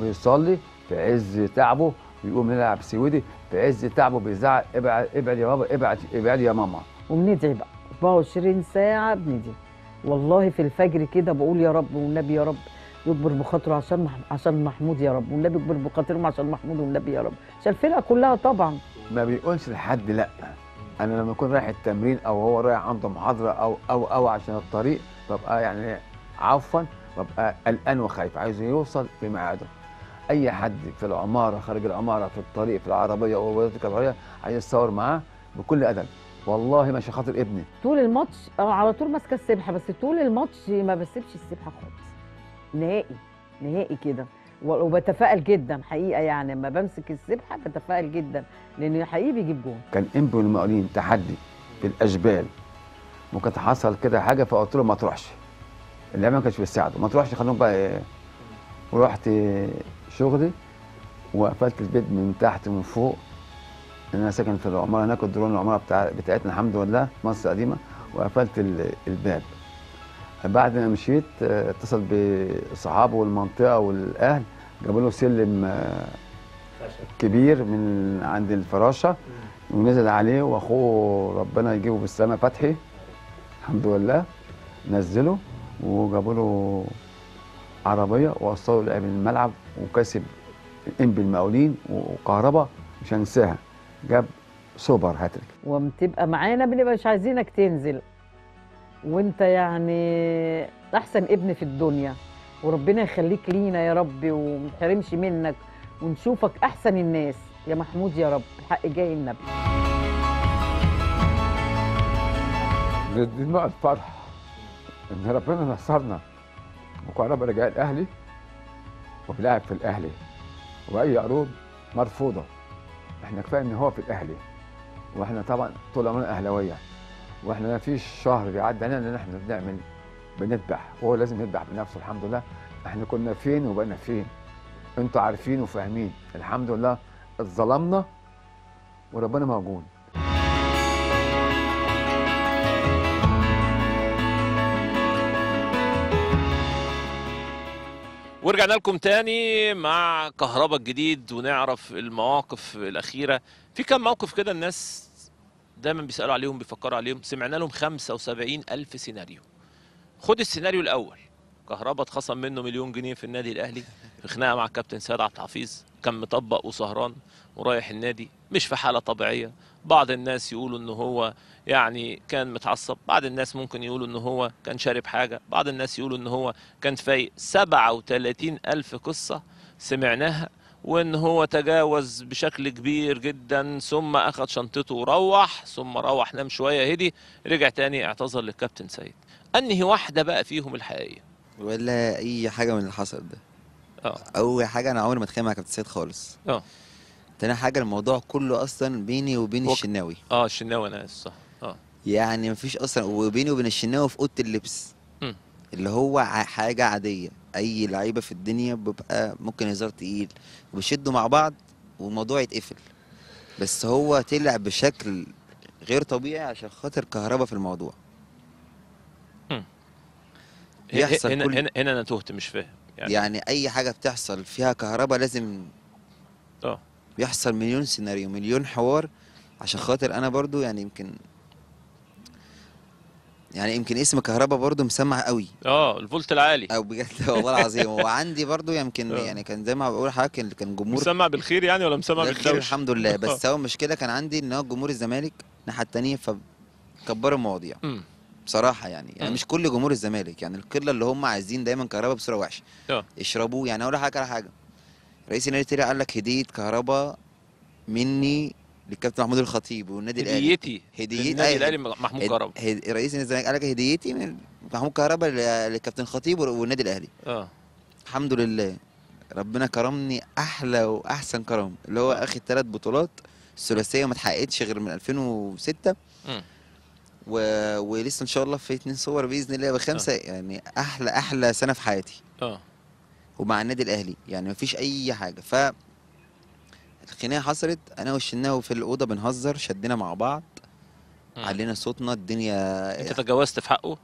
بيصلي في عز تعبه بيقوم يلعب سويدي في عز تعبه بيزعق ابعد ابعد يا بابا ابعد ابعد يا ماما. وبندعي بقى 24 ساعة بندعي والله في الفجر كده بقول يا رب والنبي يا رب يكبر بخاطره عشان مح... عشان محمود يا رب والنبي يكبر بخاطرهم عشان محمود والنبي يا رب. عشان الفرقة كلها طبعا. ما بيقولش لحد لأ. أنا لما أكون رايح التمرين أو هو رايح عنده محاضرة أو أو أو عشان الطريق ببقى يعني عفوا ببقى قلقان وخايف. عايزه يوصل في ميعاده. أي حد في العمارة خارج العمارة في الطريق في العربية أو الكهربائية عايز يتصور معاه بكل أدب. والله مش خاطر ابني. طول الماتش على طول ماسكة السبحة بس طول الماتش ما بسيبش السبحة خالص. نهائي نهائي كده. وبتفائل جدا حقيقة يعني لما بمسك السبحة بتفائل جدا لأن حقيقي بيجيب جون. كان انبي والمقاولين تحدي في الأشبال. وكانت حصل كده حاجة فقلت له ما تروحش. اللعيبه ما كانش بيساعدوا ما تروحش خليهم بقى. ورحت شغلي وقفلت البيت من تحت ومن فوق. لأن أنا ساكن في العمارة هناك الدرون العمارة بتاع بتاعتنا الحمد لله مصر قديمة وقفلت ال- الباب. بعد ما مشيت آه، اتصل باصحابه والمنطقة والأهل جابوا له سلم آه، كبير من عند الفراشة ونزل عليه وأخوه ربنا يجيبه بالسلامة فتحي الحمد لله نزله وجابوا له عربية ووصلوا لعب الملعب وكسب انبي المقاولين وكهربا مش هنساها. جاب سوبر هاتريك. وبتبقى معانا بنبقى مش عايزينك تنزل. وانت يعني أحسن ابن في الدنيا. وربنا يخليك لينا يا رب ومنحرمش منك. ونشوفك أحسن الناس. يا محمود يا رب. حق جاي النبي. دي نقط فرح إن ربنا نصرنا. وكهربا رجع الأهلي. وبيلعب في الأهلي. وأي عروض مرفوضة. إحنا كفاية إن هو في الأهلي وإحنا طبعا طول عمرنا أهلاوية وإحنا ما فيش شهر بيعدي علينا إن إحنا بنعمل بنذبح وهو لازم يذبح بنفسه الحمد لله. إحنا كنا فين وبقينا فين؟ أنتوا عارفين وفاهمين. الحمد لله اتظلمنا وربنا موجود. ورجعنا لكم تاني مع كهربا الجديد ونعرف المواقف الأخيرة. في كم موقف كده الناس دايما بيسألوا عليهم بيفكروا عليهم. سمعنا لهم 75 ألف سيناريو. خد السيناريو الأول. كهربا اتخصم منه مليون جنيه في النادي الأهلي. في خناقة مع الكابتن سيد عبد الحفيظ. كان مطبق وسهران. ورايح النادي مش في حالة طبيعية. بعض الناس يقولوا إن هو يعني كان متعصب بعض الناس ممكن يقولوا إن هو كان شارب حاجة بعض الناس يقولوا إن هو كان فايق. 37 ألف قصة سمعناها وإن هو تجاوز بشكل كبير جدا ثم أخذ شنطته وروح ثم روح نام شوية هدي رجع تاني اعتذر للكابتن سيد. أنهي واحدة بقى فيهم الحقيقية؟ ولا أي حاجة من اللي حصل ده. آه. أول حاجة أنا عمري ما اتخانق مع كابتن سيد خالص. آه. تاني حاجة الموضوع كله أصلا بيني وبين وك- الشناوي. آه الشناوي أنا صح آه. يعني مفيش أصلا وبيني وبين الشناوي في أوضة اللبس. مم. اللي هو حاجة عادية. أي لعيبة في الدنيا بيبقى ممكن هزار تقيل. وبيشدوا مع بعض والموضوع يتقفل. بس هو طلع بشكل غير طبيعي عشان خاطر كهربا في الموضوع. بيحصل هنا كل- هنا هنا أنا تهت مش فاهم. يعني, يعني أي حاجة بتحصل فيها كهربا لازم آه. بيحصل مليون سيناريو مليون حوار عشان خاطر أنا برضو يعني يمكن يعني يمكن اسم كهربا برضو مسمع قوي. آه الفولت العالي. أو بجد والله العظيم. وعندي برضو يمكن آه. يعني كان زي ما بقول لحضرتك كان جمهور مسمع بالخير يعني ولا مسمع بالخير؟ الحمد لله. بس هو المشكلة كان عندي إن هو جمهور الزمالك الناحية التانية فكبروا المواضيع. بصراحة يعني يعني. مش كل جمهور الزمالك يعني القلة اللي هم عايزين دايما كهربا بصورة وحشة. آه. اشربوه. يعني أقول لحضرتك على حاجة. رئيس النادي طلع قال لك هدية كهربا مني للكابتن محمود الخطيب والنادي الأهلي. هديتي. هديتي للنادي أيوة. الاهلي محمود كهربا. هد- رئيس النادي الزمالك قال لك هديتي من محمود كهربا للكابتن خطيب والنادي الأهلي. آه. الحمد لله. ربنا كرمني أحلى وأحسن كرم. اللي هو اخد ثلاث بطولات الثلاثية ما اتحققتش غير من 2006 مم. و... ولسه إن شاء الله في اتنين صور بإذن الله. بخمسة يعني أحلى أحلى سنة في حياتي. آه. ومع النادي الأهلي يعني مفيش أي حاجة. ف الخناقة حصلت أنا والشناوي في الأوضة بنهزر شدينا مع بعض مم. علينا صوتنا الدنيا أنت تجاوزت في حقه؟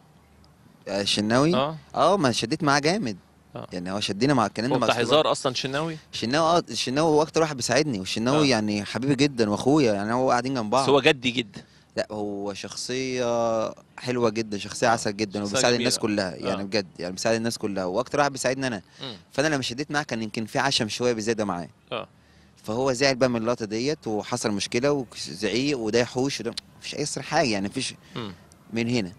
الشناوي؟ آه. آه ما شديت معاه جامد. آه. يعني هو شدينا مع هو بتاع هزار أصلا شناوي الشناوي آه الشناوي هو أكتر واحد بيساعدني والشناوي آه. يعني حبيبي جدا وأخويا يعني هو قاعدين جنب بعض. بس هو جدي جدا. لا هو شخصية حلوة جدا شخصية عسل جدا شخصية وبيساعد الناس. كلها يعني آه. بجد يعني بيساعد الناس كلها وأكتر واحد بيساعدني أنا مم. فأنا لما شديت معاه كان يمكن في عشم شوية بزيادة معاه آه فهو زعل بقى من اللقطة ديت وحصل مشكلة وزعيق وده يحوش وده مفيش أي أصلا حاجة يعني مفيش. من هنا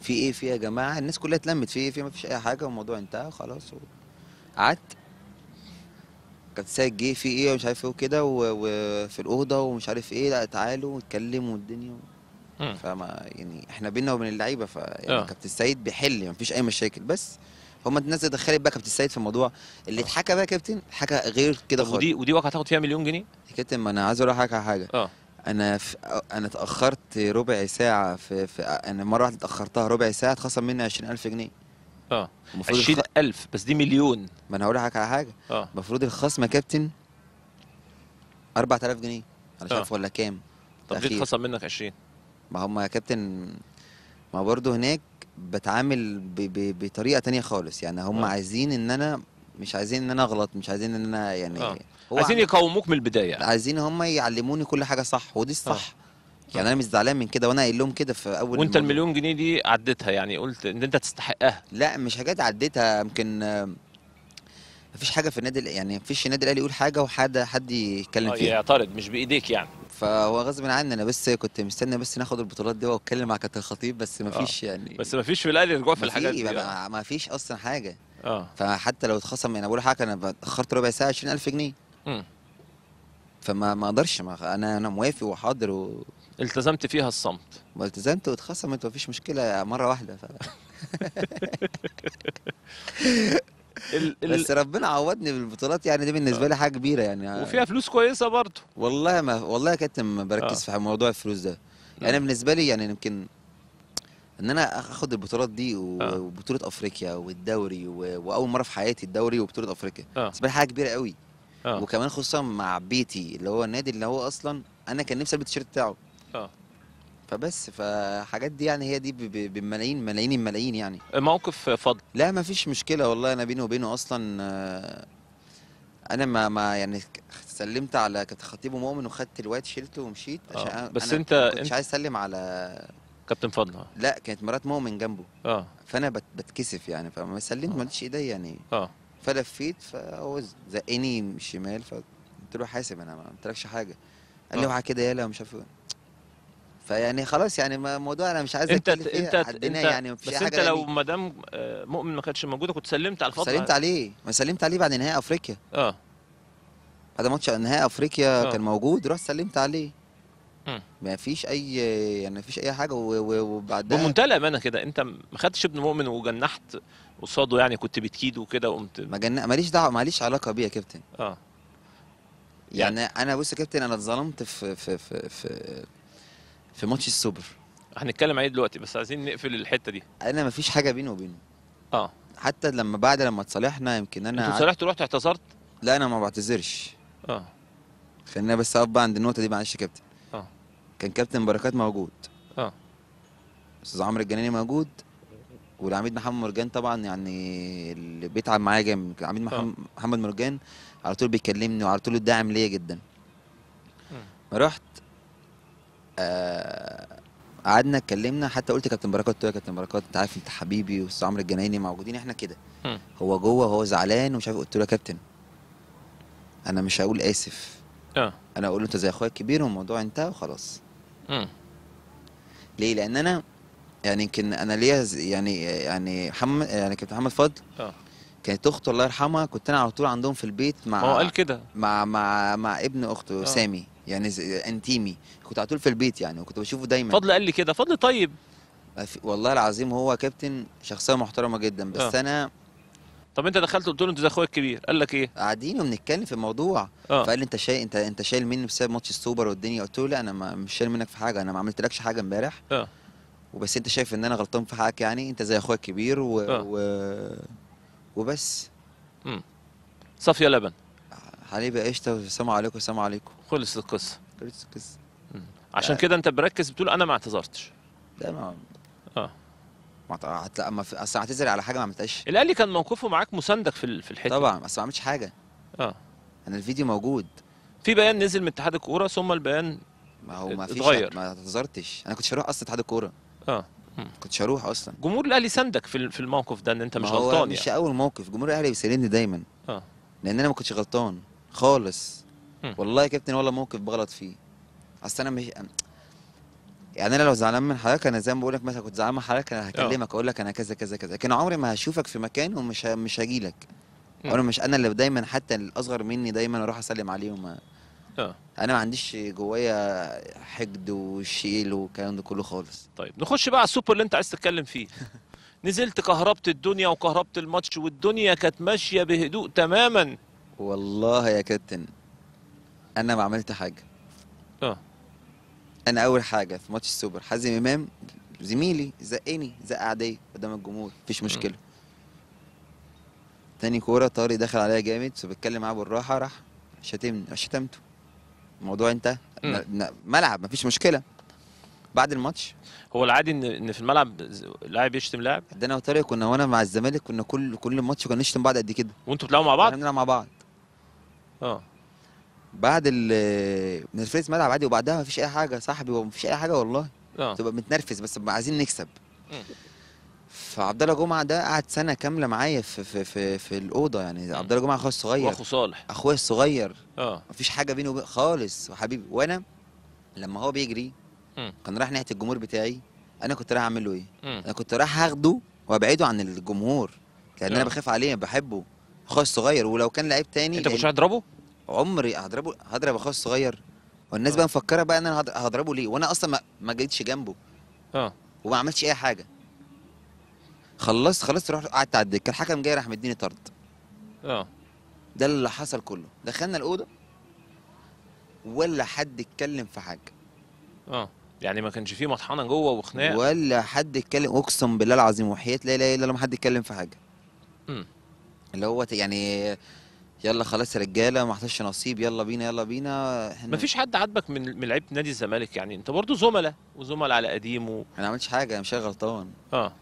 في إيه في إيه يا جماعة الناس كلها اتلمت في إيه في مفيش أي حاجة والموضوع انتهى خلاص. قعدت كابتن سيد جه في إيه ومش عارف إيه وكده وفي الأوضة ومش عارف إيه لا تعالوا اتكلموا والدنيا مم. فما يعني إحنا بينا وبين اللعيبة ف. يعني كابتن سيد بيحل مفيش أي مشاكل. بس هما الناس دخلت بقى كابتن سيد في الموضوع. اللي اتحكى بقى يا كابتن حكى غير كده خالص ودي ودي واقعة تاخد فيها مليون جنيه؟ يا كابتن ما أنا عايز أقول لحضرتك على حاجة. آه. أنا في أنا اتأخرت ربع ساعة في, في أنا مرة واحدة اتأخرتها ربع ساعة اتخصم مني 20000 جنيه. آه المفروض الخ- 20000 بس دي مليون ما أنا هقول لحضرتك على حاجة آه المفروض الخصم يا كابتن 4000 جنيه أنا مش آه. ولا كام طب ليه. اتخصم منك 20 ما هم يا كابتن ما برضه هناك بتعامل ب ب بطريقة تانية خالص يعني هم آه. عايزين إن أنا مش عايزين إن أنا أغلط مش عايزين إن أنا يعني آه. هو عايزين يقوموك من البداية. عايزين هم يعلموني كل حاجة صح ودي الصح يعني أنا مش زعلان من كده وأنا قايل لهم كده في أول وأنت الموضوع. المليون جنيه دي عديتها يعني قلت إن أنت تستحقها. لا مش حاجات عديتها يمكن آه، مفيش حاجة في النادي يعني مفيش النادي الأهلي يقول حاجة وحد حد يتكلم آه، فيها. يعترض مش بإيديك يعني. فهو غصب عني أنا بس كنت مستني بس ناخد البطولات دي وأتكلم مع كابتن الخطيب بس مفيش يعني. بس مفيش في الأهلي رجوع في الحاجات دي آه. ما ما فيش أصلا حاجة. آه. فحتى لو اتخصم أنا بقول حاجة أنا اتأخرت ربع ساعة 20000 جنيه. مم. فما ما أقدرش ما أنا أنا موافق وحاضر و... التزمت فيها الصمت. ما التزمت واتخصمت مفيش مشكلة مرة واحدة ف... ال- ال- بس ربنا عوضني بالبطولات يعني دي بالنسبة لي حاجة كبيرة يعني. وفيها فلوس كويسة برضه والله ما والله يا كابتن ما بركز في موضوع الفلوس ده. يعني أنا بالنسبة لي يعني يمكن إن أنا آخد البطولات دي و- وبطولة أفريقيا والدوري و... وأول مرة في حياتي الدوري وبطولة أفريقيا. آه. بالنسبة لي حاجة كبيرة قوي. آه. وكمان خصوصا مع بيتي اللي هو النادي اللي هو أصلا أنا كان نفسي ألبس التيشيرت بتاعه. آه. فبس فحاجات دي يعني هي دي ب- ب- بملايين ملايين الملايين يعني. موقف فضل. لا ما فيش مشكلة والله أنا بيني وبينه أصلا آه، أنا ما ما يعني سلمت على كابتن خطيب ومؤمن وخدت الواد شيلته ومشيت آه. عشان بس أنا أنت- ما كنتش أنت- عايز أسلم على كابتن فضل آه. لا كانت مرات مؤمن جنبه. آه. فأنا بت بتكسف يعني فما سلمت ماليش إيديا يعني. آه. فلفيت فهو زقني شمال فقلت له حاسب أنا ما قلتلكش حاجة. قال لي آه. اوعى كده يالا ومش عارف إيه. فيعني خلاص يعني ما- الموضوع أنا مش عايز انت انت انت يعني مفيش بس انت لو يعني. مدام آه، مؤمن ما كانتش موجوده كنت سلمت على الفضل سلمت عليه ما سلمت عليه بعد نهائي أفريقيا آه بعد ماتش نهائي أفريقيا آه. كان موجود رحت سلمت عليه. ما فيش أي يعني ما فيش أي حاجة وبعدها بمنتهى الأمانة كده انت ما خدتش ابن مؤمن وجنحت قصاده يعني كنت بتكيد وكده وقمت ما جن... ماليش دعوة ماليش علاقة بيه يا كابتن آه يعني, أنا بص يا كابتن أنا اتظلمت في في في في, في ماتش السوبر. هنتكلم عليه دلوقتي بس عايزين نقفل الحتة دي. أنا ما فيش حاجة بيني وبينه. آه. حتى لما بعد لما اتصالحنا يمكن أنا أنتوا قعدت- صالحت رحت اعتذرت؟ لا أنا ما بعتذرش. آه. خلينا بس اقف بقى عند النقطة دي معلش يا كابتن. آه. كان كابتن بركات موجود. آه. أستاذ عمرو الجناني موجود والعميد محمد مرجان طبعا يعني اللي بيتعب معايا جامد. العميد محمد, محمد مرجان على طول بيكلمني وعلى طول داعم ليا جدا. رحت آه، قعدنا اتكلمنا حتى قلت كابتن بركات قلت له يا كابتن بركات أنت عارف أنت حبيبي وأستاذ عمرو الجنايني موجودين إحنا كده. هو جوه هو زعلان ومش عارف قلت له يا كابتن أنا مش هقول آسف. آه. أنا أقول له أنت زي أخويا الكبير والموضوع انتهى وخلاص. مم. ليه؟ لأن أنا يعني يمكن أنا ليا يعني يعني محمد يعني كابتن محمد فضل آه. كانت أخته الله يرحمها كنت أنا على طول عندهم في البيت مع ما هو قال كده. مع مع مع ابن أخته آه. سامي. يعني انتيمي. كنت على طول في البيت يعني وكنت بشوفه دايما. فضل قال لي كده. فضل طيب. في- والله العظيم هو كابتن شخصية محترمة جدا بس آه. أنا طب أنت دخلت قلت له أنت زي أخويا الكبير. قال لك إيه؟ قاعدين وبنتكلم في الموضوع. آه. فقال لي أنت شايل انت أنت شايل مني بسبب ماتش السوبر والدنيا. قلت له لا أنا ما مش شايل منك في حاجة. أنا ما عملتلكش حاجة امبارح. آه. وبس أنت شايف إن أنا غلطان في حقك يعني. أنت زي أخويا الكبير و... آه. و... وبس. مم. صافية لبن. حبيبي قشطة. والسلام عليكم والسلام عليكم. خلصت القصة. خلصت القصة. عشان كده انت مركز بتقول أنا ما اعتذرتش. لا ما آه. ما ط- هتلا- ما في- أصل اعتذر على حاجة ما عملتهاش. الاهلي كان موقفه معاك مساندك في في الحتة طبعا اصل ما عملتش حاجة. آه. أنا الفيديو موجود. في بيان نزل من اتحاد الكورة ثم البيان ما هو ما فيش اتغير. ما اعتذرتش. أنا كنتش هروح أصلا اتحاد الكورة. آه. كنتش هروح أصلا. جمهور الأهلي ساندك في في الموقف ده إن أنت مش هو غلطان مش يعني. أول موقف. جمهور الأهلي بيساندني دايما. آه. لأن أنا ما كنتش غلطان. خالص. والله يا كابتن ولا موقف بغلط فيه. أصل أنا مش يعني أنا لو زعلان من حضرتك أنا زي ما بقول لك مثلا كنت زعلان من حضرتك أنا هكلمك أقول لك أنا كذا كذا كذا لكن عمري ما هشوفك في مكان ومش ه- مش هاجي لك. أنا مش أنا اللي دايما حتى الأصغر مني دايما أروح أسلم عليهم آه. أنا ما عنديش جوايا حقد وشيل والكلام ده كله خالص. طيب نخش بقى على السوبر اللي أنت عايز تتكلم فيه. نزلت كهربت الدنيا وكهربت الماتش والدنيا كانت ماشية بهدوء تماما. والله يا كابتن. أنا ما عملت حاجة. آه. أنا أول حاجة في ماتش السوبر حازم إمام زميلي زقني زقه عادية قدام الجمهور مفيش مشكلة. تاني كورة طارق دخل عليا جامد فبتكلم معاه بالراحة راح شتمني شتمته. الموضوع انتهى. ملعب مفيش مشكلة. بعد الماتش. هو العادي ان إن في الملعب لاعب يشتم لاعب؟ ده أنا وطارق كنا وأنا مع الزمالك كنا كل كل ماتش كنا نشتم بعض قد كده. وأنتوا بتلعبوا مع بعض؟ إحنا بنلعب مع بعض. آه. بعد ال بنتفرز ملعب عادي وبعدها مفيش أي حاجة صاحبي ومفيش أي حاجة والله. آه. تبقى متنرفز بس عايزين نكسب. مم. فعبد الله جمعة ده قعد سنة كاملة معايا في في في, في الأوضة يعني. عبد الله جمعة أخويا الصغير. واخو صالح. أخويا الصغير. آه. مفيش حاجة بينه وبين خالص. وحبيبي وأنا لما هو بيجري مم. كان رايح ناحية الجمهور بتاعي أنا كنت رايح اعمل له إيه؟ مم. أنا كنت رايح أخده وأبعده عن الجمهور لأن آه. أنا بخاف عليه بحبه. أخويا الصغير. ولو كان لعيب تاني أنت كنتش هتضربه عمري هضربه هضرب أخويا الصغير. والناس بقى مفكرة بقى إن أنا هض- هضربه ليه؟ وأنا أصلا ما, ما جيتش جنبه. آه. وما عملتش أي حاجة. خلصت خلصت رحت قعدت على الدكة. الحكم جاي راح مديني طرد. آه. ده اللي حصل كله. دخلنا الأوضة. ولا حد اتكلم في حاجة. آه. يعني ما كانش فيه مطحنة جوه وخناق؟ ولا حد اتكلم. أقسم بالله العظيم وحياة لا إله إلا الله ما حد اتكلم في حاجة. مم. اللي هو يعني يلا خلاص يا رجالة ما حصلش نصيب يلا بينا يلا بينا. إحنا ما فيش حد عاتبك من من لعيبة نادي الزمالك يعني. انت برضو زملاء وزملاء على قديم و... أنا ما عملتش حاجة أنا مش غلطان. آه.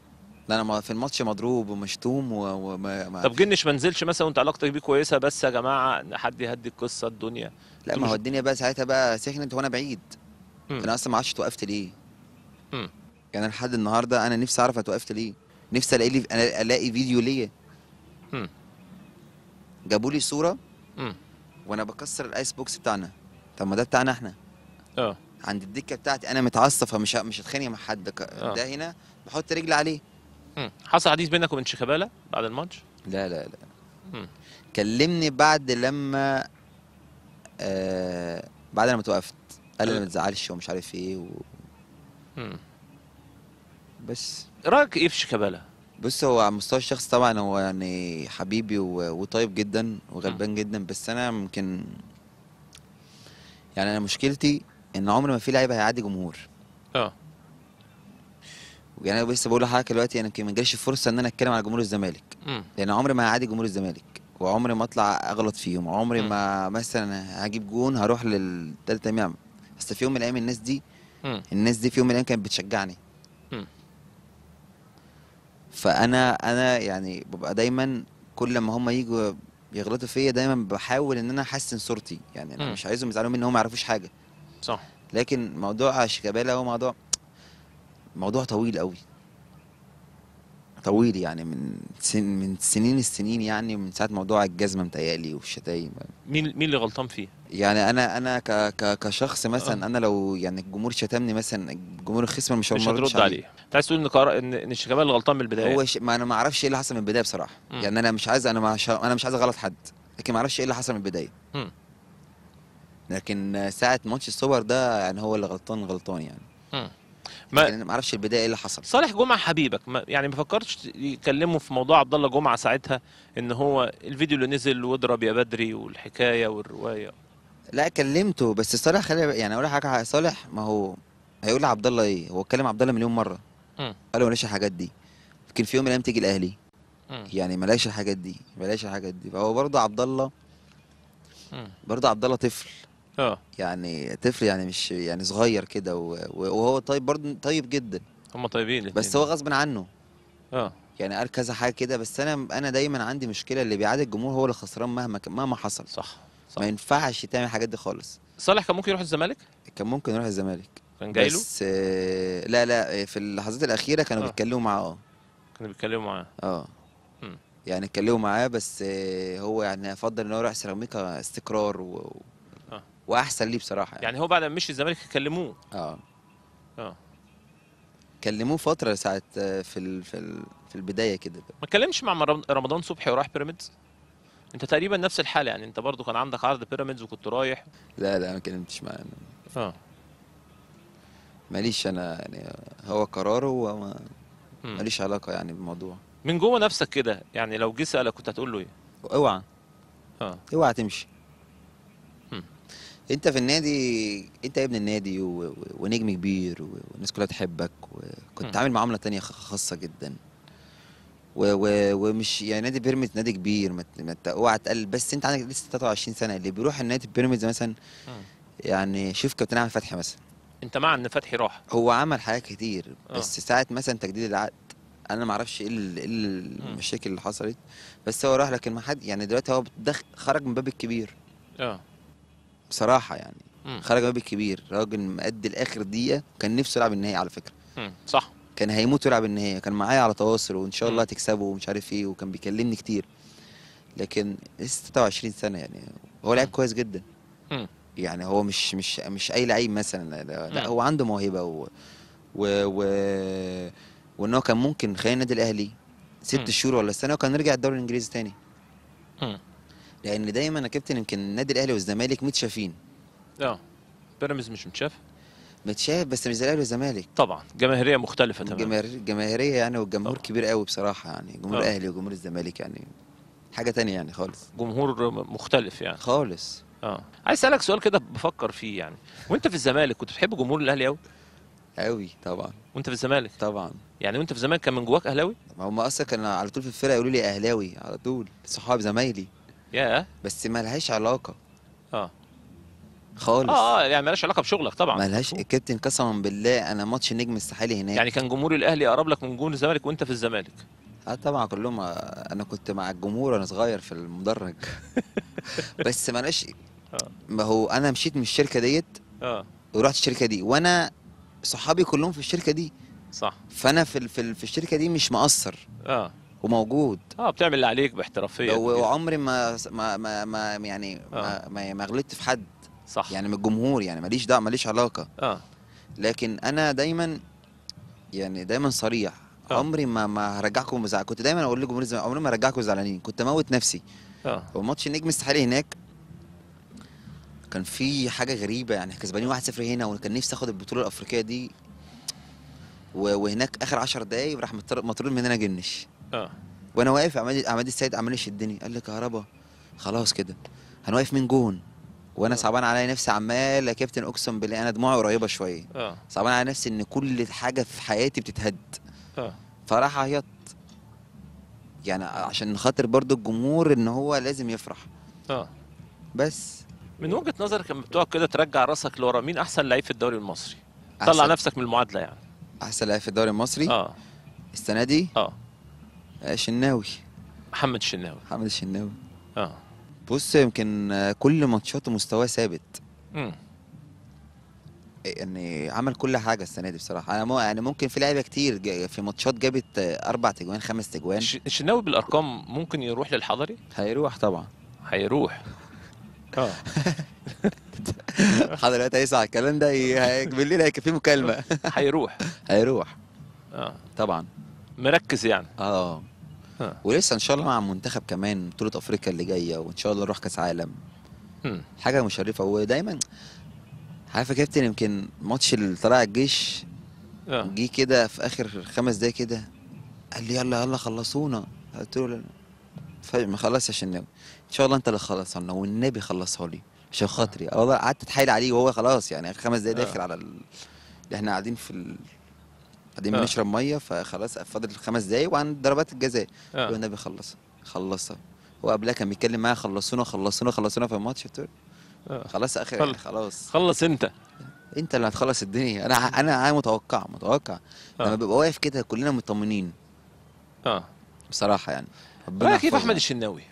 لا أنا في الماتش مضروب ومشتوم وما ما طب جنش ما نزلش مثلا وأنت علاقتك بيه كويسة بس يا جماعة حد يهدي القصة الدنيا. لا ما هو الدنيا بقى ساعتها بقى سخنت وأنا بعيد. أنا أصلا ما أعرفش اتوقفت ليه. مم. يعني لحد النهارده أنا نفسي أعرف أتوقفت ليه. نفسي ألاقي لي أنا ألاقي فيديو ليا. جابوا لي صورة مم. وأنا بكسر ال ice box بتاعنا. طب ما ده بتاعنا إحنا. آه. عند الدكة بتاعتي أنا متعصب فمش مش هتخانق مع حد. آه. ده هنا بحط رجلي عليه. مم. حصل حديث بينك وبين شيكابالا بعد الماتش؟ لا لا لا. مم. كلمني بعد لما آه بعد لما توقفت. قال لي قال- ما تزعلش ومش عارف إيه و... مم. بس. رأيك إيه في شيكابالا؟ بص هو على المستوى الشخصي طبعا هو يعني حبيبي. وطيب جدا وغلبان جدا بس أنا ممكن يعني أنا مشكلتي إن عمر ما في لعيب هيعدي جمهور آه يعني أنا بس بقول لحضرتك دلوقتي أنا يمكن ما جاليش فرصة إن أنا أتكلم على جمهور الزمالك. لأن عمري ما هعادي جمهور الزمالك وعمري ما أطلع أغلط فيهم عمري ما مثلا هجيب جون هروح للتالتة تمام بس في يوم من الأيام الناس دي. الناس دي في يوم من الأيام كانت بتشجعني. فأنا أنا يعني ببقى دايما كل ما هم يجوا يغلطوا فيا دايما بحاول إن أنا أحسن صورتي. يعني أنا مم. مش عايزهم يزعلوا مني إن هم ما يعرفوش حاجة. صح. لكن موضوع شيكابالا هو موضوع موضوع طويل قوي طويل يعني من سن من سنين السنين يعني من ساعة موضوع الجزمة متهيألي والشتايم. مين مين اللي غلطان فيه؟ يعني أنا أنا ك ك كشخص مثلا أنا لو يعني الجمهور شتمني مثلا الجمهور الخصم مش أردش هترد عليه. أنت عايز تقول إن قرار إن إن اللي غلطان من البداية؟ هو ش... ما أنا ما أعرفش إيه اللي حصل من البداية بصراحة. مم. يعني أنا مش عايز أنا مش أنا مش عايز أغلط حد لكن ما أعرفش إيه اللي حصل من البداية. مم. لكن ساعة ماتش السوبر ده يعني هو اللي غلطان غلطان يعني. مم. ما أنا ما أعرفش البداية إيه اللي حصل. صالح جمعة حبيبك ما يعني ما فكرتش يتكلموا في موضوع عبد الله جمعة ساعتها إن هو الفيديو اللي نزل واضرب يا بدري والحكاية والرواية؟ لا كلمته بس صالح خلي يعني أقول لك حاجة على صالح ما هو هيقول لعبد الله إيه؟ هو اتكلم عبد الله مليون مرة. قال له بلاش الحاجات دي. يمكن في يوم من الأيام تيجي الاهلي. يعني بلاش الحاجات دي بلاش الحاجات دي. فهو برضه عبد الله. برضه عبد الله طفل. آه. يعني طفل يعني مش يعني صغير كده وهو طيب برضه طيب جدا. هم طيبين بس هو غصب عنه. آه. يعني قال كذا حاجة كده بس أنا أنا دايما عندي مشكلة اللي بيعادي الجمهور هو اللي خسران مهما مهما حصل. صح ما ينفعش تعمل الحاجات دي خالص. صالح كان ممكن يروح الزمالك؟ كان ممكن يروح الزمالك. كان جاي له؟ بس آه لا لا في اللحظات الأخيرة كانوا آه. بيتكلموا معاه آه. كانوا بيتكلموا معاه. آه. يعني اتكلموا معاه بس آه هو يعني افضل إن هو يروح سيراميكا استقرار و... وأحسن ليه بصراحة يعني. يعني هو بعد ما مشي الزمالك كلموه. آه. آه. كلموه فترة ساعة آه، في ال... في ال... في البداية كده. ما اتكلمش مع رمضان صبحي وراح بيراميدز؟ انت تقريبا نفس الحالة يعني. انت برضو كان عندك عرض بيراميدز وكنت رايح. لا لا ما كلمتش معاه آه. ماليش أنا يعني. هو قراره وما. ماليش علاقة يعني بالموضوع. من جوه نفسك كده يعني لو جه سألك كنت هتقول له إيه؟ أوعى. آه. أوعى تمشي. انت في النادي انت ابن النادي و... ونجم كبير و... والناس كلها تحبك وكنت. عامل معاملة تانية خاصة جدا و... و... ومش يعني نادي بيراميدز نادي كبير ما ت- ما ت- اوعى تقلل بس انت عندك لسه 23 سنة اللي بيروح النادي بيراميدز مثلا. يعني شوف كابتن أحمد فتحي مثلا انت مع إن فتحي راح هو عمل حاجات كتير آه. بس ساعة مثلا تجديد العقد أنا ما أعرفش إيه إيه المشاكل اللي حصلت بس هو راح لكن ما حد يعني دلوقتي هو دخ خرج من باب الكبير آه بصراحة يعني مم. خرج من باب الكبير راجل مأدي لآخر دقيقة كان نفسه يلعب النهائي على فكرة مم. صح كان هيموت ويلعب النهائي كان معايا على تواصل وإن شاء الله. هتكسبه ومش عارف إيه وكان بيكلمني كتير لكن لسه 26 سنة يعني هو لعيب كويس جدا مم. يعني هو مش مش مش أي لعيب مثلا لا, لا. هو عنده موهبة و و, و وإن هو كان ممكن خلال النادي الأهلي ست. شهور ولا سنة وكان رجع الدوري الإنجليزي تاني. لأن دايما يا كابتن يمكن النادي الاهلي والزمالك متشافين. آه. بيراميدز مش متشاف؟ متشاف بس مش زي الاهلي والزمالك. طبعا. جماهيرية مختلفة تماما. الجماهيريه يعني والجمهور كبير قوي بصراحة يعني. جمهور آه. الاهلي وجمهور الزمالك يعني حاجة تانية يعني خالص. جمهور مختلف يعني. خالص. آه. عايز أسألك سؤال كده بفكر فيه يعني. وأنت في الزمالك كنت بتحب جمهور الأهلي قوي قوي طبعا. وأنت في الزمالك؟ طبعا. يعني وأنت في الزمالك كان من جواك أهلاوي؟ ما هم أصلا كانوا على طول في الفرقة يقولوا لي أهلاوي على طول صحابي زمايلي. ياه. بس ما لهاش علاقة. آه. خالص. آه آه يعني مالهاش علاقة بشغلك طبعا. ما لهاش الكابتن قسما بالله أنا ماتش النجم الساحلي هناك. يعني كان جمهور الأهلي اقرب لك من جمهور الزمالك وأنت في الزمالك. آه طبعا كلهم آه، أنا كنت مع الجمهور وأنا صغير في المدرج. بس ما لهاش ما هو أنا مشيت من الشركة ديت آه. ورحت الشركة دي. وأنا صحابي كلهم في الشركة دي. صح. فأنا في في الشركة دي مش مقصر. آه. وموجود. آه بتعمل اللي عليك باحترافية. وعمري ما ما ما, ما يعني ما, ما, ما غلطت في حد. صح. يعني من الجمهور يعني ماليش دعوة ماليش علاقة. آه. لكن أنا دايما يعني دايما صريح. عمري ما ما هرجعكم مزعل كنت دايما أقول لجمهور الزمالك عمري ما هرجعكم زعلانين. كنت أموت نفسي. آه. وماتش النجم الساحلي هناك كان في حاجة غريبة. يعني كسبانين 1-0 هنا وكان نفسي آخد البطولة الأفريقية دي. وهناك آخر 10 دقايق راح مطر- مطرود مننا جنش. آه. وأنا واقف عماد عماد السيد عمال يشدني قال لي كهربا خلاص كده. هنوقف من جون وأنا صعبان عليا نفسي عمال يا كابتن اقسم بالله أنا دموعي قريبة شوية. آه. صعبان على نفسي إن كل حاجة في حياتي بتتهد. آه. فراح عيطت يعني عشان خاطر برضو الجمهور إن هو لازم يفرح. آه. بس. من وجهة نظرك لما بتقعد كده ترجع راسك لورا مين أحسن لعيب في الدوري المصري؟ أحسن- طلع نفسك من المعادلة يعني. أحسن لاعب في الدوري المصري؟ آه. السنة دي؟ آه آه، شناوي. محمد الشناوي محمد الشناوي آه. بص يمكن كل ماتشاته مستواه ثابت. امم يعني عمل كل حاجة السنة دي بصراحة. أنا مو يعني ممكن في لعيبة كتير في ماتشات جابت أربع تجوان خمس تجوان. الش- الشناوي بالأرقام ممكن يروح للحضري؟ هيروح طبعا. هيروح. آه. حضرتك هيسمع الكلام ده بالليل هيبقى في مكالمة. هيروح. هيروح. آه. طبعا. مركز يعني. آه. آه. ولسه ان شاء الله مع المنتخب كمان بطولة افريقيا اللي جاية وان شاء الله نروح كأس عالم. حاجة مشرفة ودايما عارف يا كابتن يمكن ماتش اللي طلع الجيش جه كده في آخر خمس دقايق كده قال لي يلا يلا خلصونا قلت له لا. فما خلص يا شناوي إن شاء الله أنت اللي خلصنا والنبي خلصها لي عشان خاطري آه والله قعدت أتحايل عليه وهو خلاص يعني خمس دقايق. داخل على ال... اللي إحنا قاعدين في ال... قاعدين آه. بنشرب مية فخلاص فاضل خمس دقايق وعند ضربات الجزاء. آه. قلت له النبي خلص خلصها. هو قبلها كان بيتكلم معايا خلصونا خلصونا خلصونا في الماتش. آه. خلاص آخر خل- خلاص. خلص أنت. أنت اللي هتخلص الدنيا. أنا أنا متوقع متوقع. آه. لما ببقى واقف كده كلنا مطمنين. آه. بصراحة يعني. ربنا كيف. أحمد الشناوي؟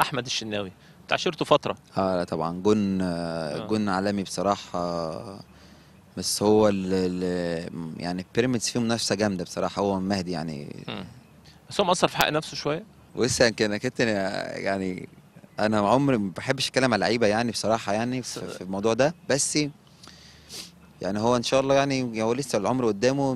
أحمد الشناوي. انت عشرته فترة. آه لا طبعا. جون آه. جون عالمي بصراحة. بس هو ال ال يعني بيراميدز فيه منافسه جامدة بصراحة هو مهدي يعني. مم. بس هو مأثر في حق نفسه شوية؟ ولسه كان كابتن؟ يعني أنا عمري ما بحبش اتكلم على اللعيبة يعني بصراحة يعني في, في الموضوع ده. بس يعني هو إن شاء الله يعني هو لسه العمر قدامه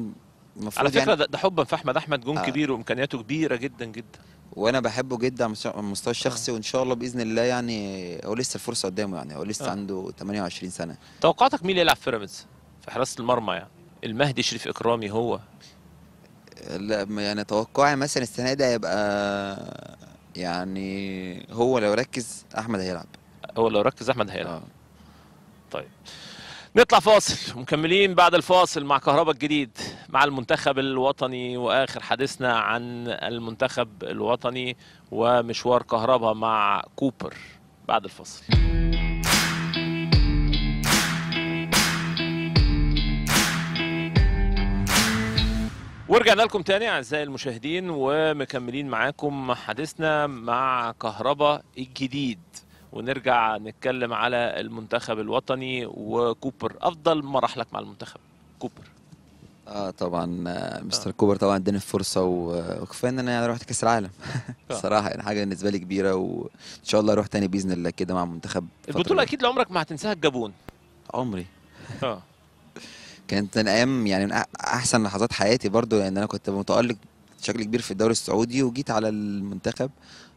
المفروض على فكرة يعني ده, حبا في أحمد أحمد جون آه. كبير وإمكانياته كبيرة جدا جدا. وأنا بحبه جدا على المستوى- المستوى الشخصي وإن شاء الله بإذن الله يعني هو لسه الفرصة قدامه يعني هو لسه آه. عنده 28 سنة. توقعاتك مين اللي يلعب في بيراميدز في حراسة المرمى يعني. المهدي شريف إكرامي هو. لا يعني توقعي مثلا السنة دي هيبقى يعني هو لو ركز أحمد هيلعب. هو لو ركز أحمد هيلعب. طيب. نطلع فاصل. ومكملين بعد الفاصل مع كهربا الجديد مع المنتخب الوطني وآخر حديثنا عن المنتخب الوطني ومشوار كهربا مع كوبر. بعد الفاصل. ورجعنا لكم تاني أعزائي المشاهدين ومكملين معاكم حديثنا مع كهربا الجديد. ونرجع نتكلم على المنتخب الوطني وكوبر. أفضل مراحلك مع المنتخب كوبر. آه طبعا آه، مستر كوبر طبعا اداني الفرصة وكفاية إن أنا يعني رحت كأس العالم. الصراحه يعني حاجة بالنسبة لي كبيرة وان شاء الله أروح تاني بإذن الله كده مع منتخب الفترة البطوله أكيد لعمرك ما هتنساها الجابون. عمري. آه. كانت من أيام يعني من أحسن لحظات حياتي برضو لأن أنا كنت متألق بشكل كبير في الدوري السعودي وجيت على المنتخب.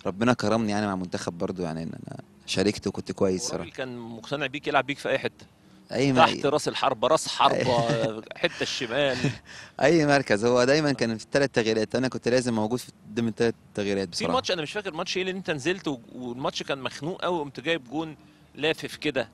ربنا كرمني يعني مع المنتخب برضو يعني إن أنا شاركت وكنت كويس صراحة. كان مقتنع بيك يلعب بيك في أي حتة. أي ما تحت رأس الحربة رأس حربة حتة الشمال. أي مركز. هو دايما كان في الثلاث تغييرات. أنا كنت لازم موجود في ضمن الثلاث تغييرات في بصراحة. ماتش أنا مش فاكر ماتش إيه اللي أنت نزلت والماتش كان مخنوق قوي وقمت جايب جون لافف كده.